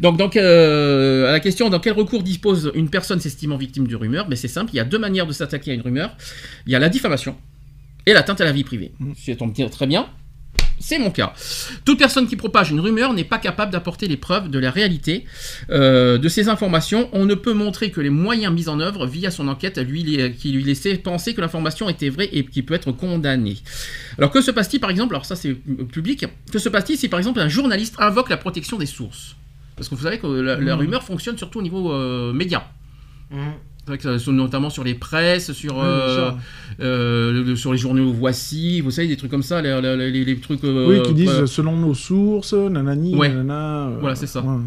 Donc, donc euh, à la question dans quel recours dispose une personne s'estimant victime de rumeur, ben, c'est simple. Il y a deux manières de s'attaquer à une rumeur. Il y a la diffamation et l'atteinte à la vie privée. Si ça tombe très bien. C'est mon cas. Toute personne qui propage une rumeur n'est pas capable d'apporter les preuves de la réalité euh, de ces informations. On ne peut montrer que les moyens mis en œuvre via son enquête lui, qui lui laissaient penser que l'information était vraie et qui peut être condamnée. Alors que se passe-t-il par exemple? Alors ça c'est euh, public. Que se passe-t-il si par exemple un journaliste invoque la protection des sources? Parce que vous savez que la, la Mhm. rumeur fonctionne surtout au niveau euh, média. Mmh. C'est vrai que ça- notamment sur les presses, sur, euh, euh, le- sur les journaux Voici, vous savez, des trucs comme ça, les, les- trucs... euh, Oui, qui disent euh, selon nos sources, nanani, Ouais. nanana. euh, Voilà, c'est ça. ouais.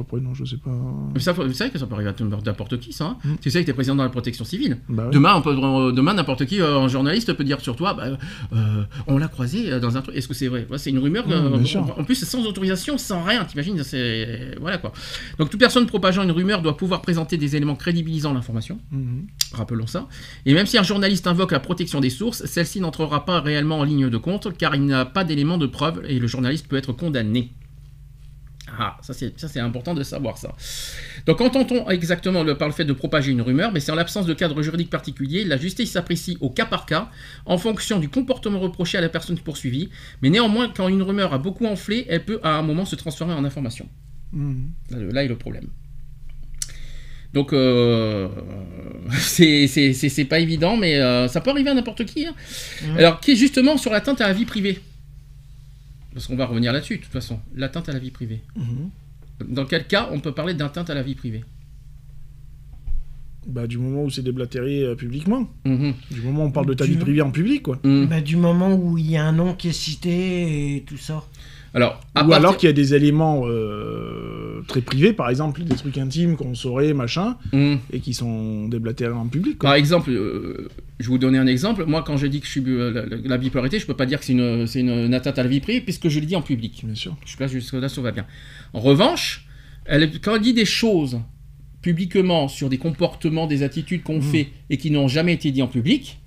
Après, non, je sais pas. Mais ça, vous savez que ça peut arriver à n'importe qui, ça. hein. Mm. Tu sais que t'es président de la protection civile. Bah, ouais. Demain, on peut, demain, n'importe qui, euh, un journaliste peut dire sur toi, bah, euh, on l'a croisé euh, dans un truc. Est-ce que c'est vrai? C'est une rumeur. Mm, en- plus, c'est sans autorisation, sans rien. T'imagines C'est voilà quoi. Donc, toute personne propageant une rumeur doit pouvoir présenter des éléments crédibilisant l'information. Mhm. Rappelons ça. Et même si un journaliste invoque la protection des sources, celle-ci n'entrera pas réellement en ligne de compte, car il n'a pas d'éléments de preuve et le journaliste peut être condamné. Ah, ça c'est, important de savoir ça. Donc entend-on exactement le, par le fait de propager une rumeur, mais c'est en l'absence de cadre juridique particulier, la justice s'apprécie au cas par cas, en fonction du comportement reproché à la personne poursuivie, mais néanmoins quand une rumeur a beaucoup enflé, elle peut à un moment se transformer en information. Mhm. Là, là est le problème. Donc, euh, c'est pas évident, mais euh, ça peut arriver à n'importe qui. hein. Alors, qui est justement sur l'atteinte à la vie privée parce qu'on va revenir là-dessus, de toute façon, l'atteinte à la vie privée. Mhm. Dans quel cas on peut parler d'atteinte à la vie privée? Bah, du moment où c'est déblatéré euh, publiquement. Mhm. Du moment où on parle de ta Du- vie privée en public, quoi. Mhm. Bah, du moment où il y a un nom qui est cité et tout ça. Alors, à Ou partir- alors qu'il y a des éléments euh, très privés, par exemple, des trucs intimes qu'on saurait, machin, Mhm. et qui sont déblatérés en public, quoi. Par exemple, euh, je vais vous donner un exemple. Moi, quand je dis que je suis euh, la, la- la bipolarité, je peux pas dire que c'est une, c'est une, une atteinte à la vie privée, puisque je le dis en public. Bien sûr. Je place jusque là, ça va bien. En revanche, elle, quand elle dit des choses publiquement sur des comportements, des attitudes qu'on Mhm. fait et qui n'ont jamais été dit en public,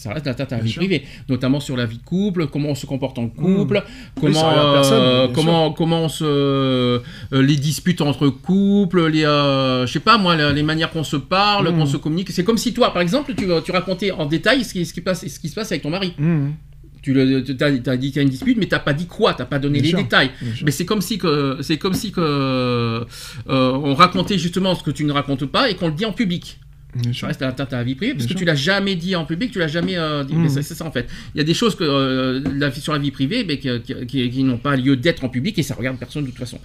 ça reste à la privée, notamment sur la vie de couple, comment on se comporte en couple, comment, ça regarde euh, personne, comment, comment on se, euh, les disputes entre couples, les, euh, je sais pas moi, les manières qu'on se parle, Mhm. qu'on se communique. C'est comme si toi, par exemple, tu, tu racontais en détail ce qui, ce qui passe, ce qui se passe avec ton mari. Mhm. Tu le, t'as dit qu'il y a une dispute, mais t'as pas dit quoi, t'as pas donné Bien les sûr. détails. Mais c'est comme si que c'est comme si que euh, on racontait justement ce que tu ne racontes pas et qu'on le dit en public. Bien Ça sûr. reste atteinte à la vie privée parce Bien que sûr. tu l'as jamais dit en public, tu l'as jamais euh, dit. Mais c'est ça en fait. Il y a des choses que euh, la sur la vie privée, mais qui, qui- qui- qui n'ont pas lieu d'être en public et ça regarde personne de toute façon.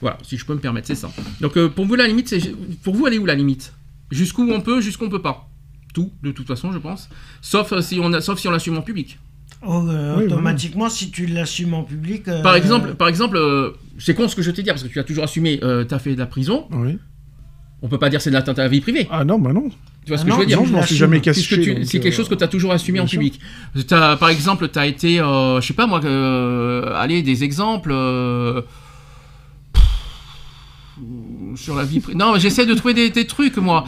Voilà, si je peux me permettre, c'est ça. Donc euh, pour vous la limite, c'est pour vous elle est où la limite? Jusqu'où on peut, jusqu'où on peut pas. Tout, de toute façon, je pense. Sauf si on a, sauf si on l'assume en public. Oh, euh, Oui, automatiquement, si tu l'assumes en public. euh, Par exemple, par exemple, euh, c'est con ce que je t'ai dit parce que tu as toujours assumé, euh, t'as fait de la prison. Oui. On peut pas dire c'est de l'atteinte à la vie privée. Ah non, bah non. Tu vois ce Ah que non, je veux dire Non, je m'en suis jamais donc, c'est quelque euh, chose que tu as toujours assumé en sûr. public. T'as- par exemple, tu as été, euh, je sais pas moi, euh, allez, des exemples. euh, sur la vie privée. Non, mais j'essaie de trouver des, des trucs, moi.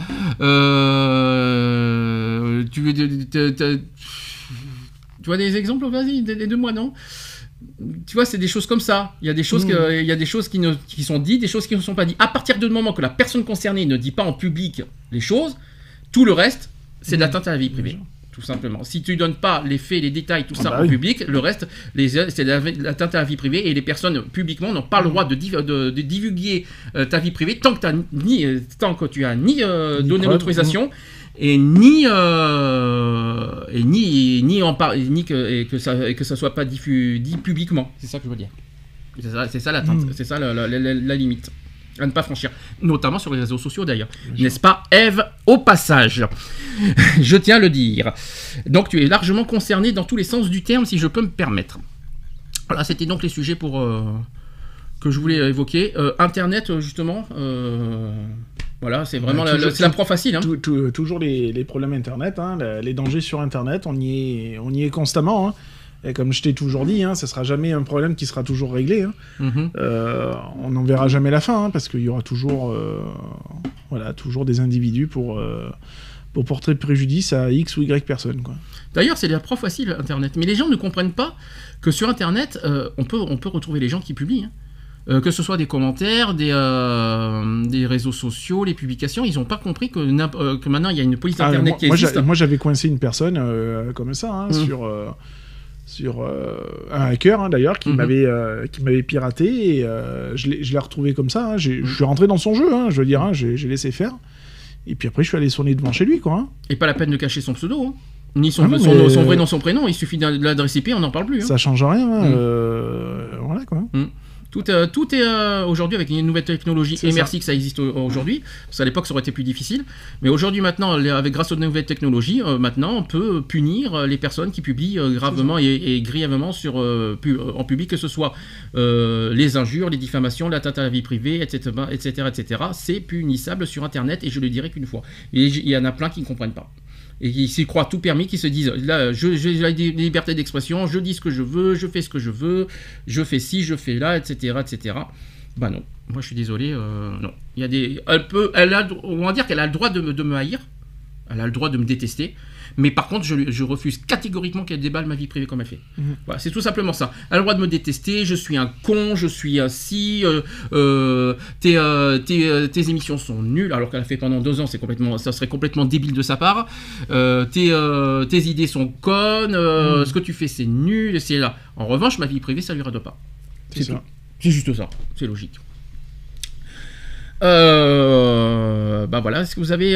Euh, tu, tu- tu- tu- tu vois des exemples Vas-y, des deux moi non? Tu vois, c'est des choses comme ça. Il y a des choses, Mmh. que- il y a des choses qui, ne, qui sont dites, des choses qui ne sont pas dites. À partir du moment que la personne concernée ne dit pas en public les choses, tout le reste, c'est de Mmh. l'atteinte à la vie privée. Tout simplement. Si tu donnes pas les faits, les détails, tout Ah ça bah en oui. public, le reste, les- c'est l'atteinte à la vie privée et les personnes publiquement n'ont pas le droit de, div- de- de divulguer euh, ta vie privée tant que, t'as ni, euh, tant que tu as ni euh, Ni donné l'autorisation et ni euh, et ni ni en par- ni que et que ça et que ça soit pas diffus, dit publiquement. C'est ça que je veux dire. C'est ça, c'est ça Mm. c'est ça la, la- la- la- la limite à ne pas franchir, notamment sur les réseaux sociaux d'ailleurs. N'est-ce pas, Eve Au passage, je tiens à le dire. Donc tu es largement concerné dans tous les sens du terme, si je peux me permettre. Voilà, c'était donc les sujets pour euh, que je voulais évoquer. Euh, Internet, euh, justement. euh, voilà, c'est vraiment Ouais, la, toujours- la- c'est la proie facile. Hein. Tou- tou- toujours les, les problèmes Internet, hein, les dangers sur Internet, on y est, on y est constamment. hein. Et comme je t'ai toujours dit, hein, ça sera jamais un problème qui sera toujours réglé. hein. Mhm. Euh, on n'en verra jamais la fin, hein, parce qu'il y aura toujours, euh, voilà, toujours des individus pour, euh, pour porter préjudice à X ou Y personnes. Quoi. D'ailleurs, c'est la proie facile, Internet. Mais les gens ne comprennent pas que sur Internet, on, peut, on peut retrouver les gens qui publient. hein. Euh, que ce soit des commentaires, des, euh, des réseaux sociaux, les publications, ils n'ont pas compris que, euh, maintenant il y a une police Ah, Internet moi, qui existe. moi, j'avais coincé une personne comme ça hein, Mhm. sur, sur euh, un hacker hein, d'ailleurs qui Mhm. m'avait euh, qui m'avait piraté et euh, je l'ai retrouvé comme ça. hein. J'ai- Je suis rentré dans son jeu, hein, je veux dire, j'ai laissé faire. Et puis après, je suis allé sonner devant chez lui, quoi. Et pas la peine de cacher son pseudo. Ni son, Ah non, son, mais- son vrai nom, son prénom. Il suffit IP, on n'en parle plus. Ça change rien. Mhm. voilà, quoi. Tout, euh, tout est euh, aujourd'hui avec une nouvelle technologie. Et ça. merci que ça existe au- aujourd'hui. Parce qu'à l'époque, ça aurait été plus difficile. Mais aujourd'hui, maintenant, avec grâce aux nouvelles technologies, euh, maintenant, on peut punir les personnes qui publient gravement et, et grièvement sur, pu- en public, que ce soit les injures, les diffamations, l'atteinte à la vie privée, etc., etc., etc. C'est punissable sur Internet et je le dirai qu'une fois. Et il y en a plein qui ne comprennent pas. Et qui s'y croient tout permis, qui se disent là, j'ai la li- liberté d'expression, je dis ce que je veux, je fais ce que je veux, je fais ci, je fais là, etc., etc. Bah non, moi je suis désolé, euh, non. Il y a des, elle peut, elle a, on va dire qu'elle a le droit de de me haïr, elle a le droit de me détester, mais par contre je, refuse catégoriquement qu'elle déballe ma vie privée comme elle fait. Mhm. Voilà, c'est tout simplement ça. Elle a le droit de me détester, je suis un con, je suis si, euh, euh, tes, euh, tes, tes émissions sont nulles, alors qu'elle a fait pendant deux ans, c'est complètement, ça serait complètement débile de sa part. Tes, tes idées sont connes, Mhm. ce que tu fais c'est nul, c'est là. En revanche, ma vie privée, ça lui rade pas. C'est ça. C'est juste ça, c'est logique. Euh, bah voilà, est-ce que vous avez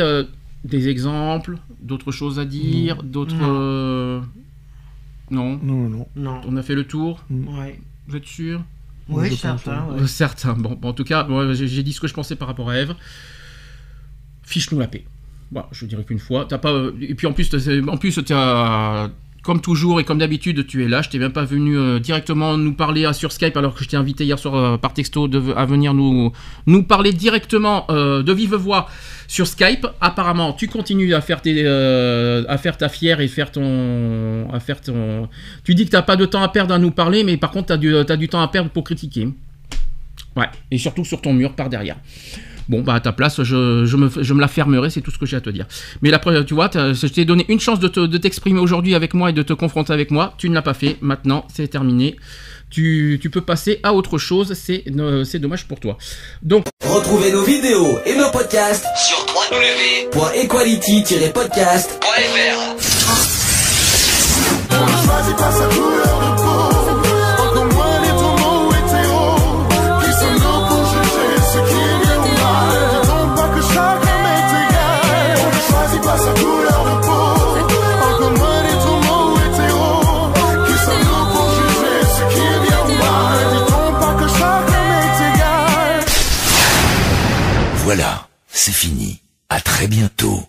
des exemples, d'autres choses à dire, d'autres... Non. euh, Non, Non, non. Non. on a fait le tour. Ouais. Vous êtes sûr? Oui, certain. Euh, Certain. Bon, bon, en tout cas, bon, j'ai dit ce que je pensais par rapport à Eve. Fiche-nous la paix. Voilà, je dirais qu'une fois. T'as pas. euh, Et puis en plus, en plus, t'as. Comme toujours et comme d'habitude, tu es là. Je t'ai même pas venu euh, directement nous parler euh, sur Skype alors que je t'ai invité hier soir euh, par texto de, à venir nous, parler directement de vive voix sur Skype. Apparemment, tu continues à faire, ta fière et faire ton, à faire ton. Tu dis que t'as pas de temps à perdre à nous parler, mais par contre, t'as du, t'as du temps à perdre pour critiquer. Ouais, et surtout sur ton mur par derrière. Bon, bah à ta place, je, je me, je me la fermerai, c'est tout ce que j'ai à te dire. Mais la preuve, tu vois, je t'ai donné une chance de, te- de t'exprimer aujourd'hui avec moi et de te confronter avec moi. Tu ne l'as pas fait, maintenant c'est terminé. Tu, tu peux passer à autre chose, c'est euh, c'est dommage pour toi. Donc, Retrouvez nos vidéos et nos podcasts sur www.equality-podcast.fr. c'est fini. À très bientôt.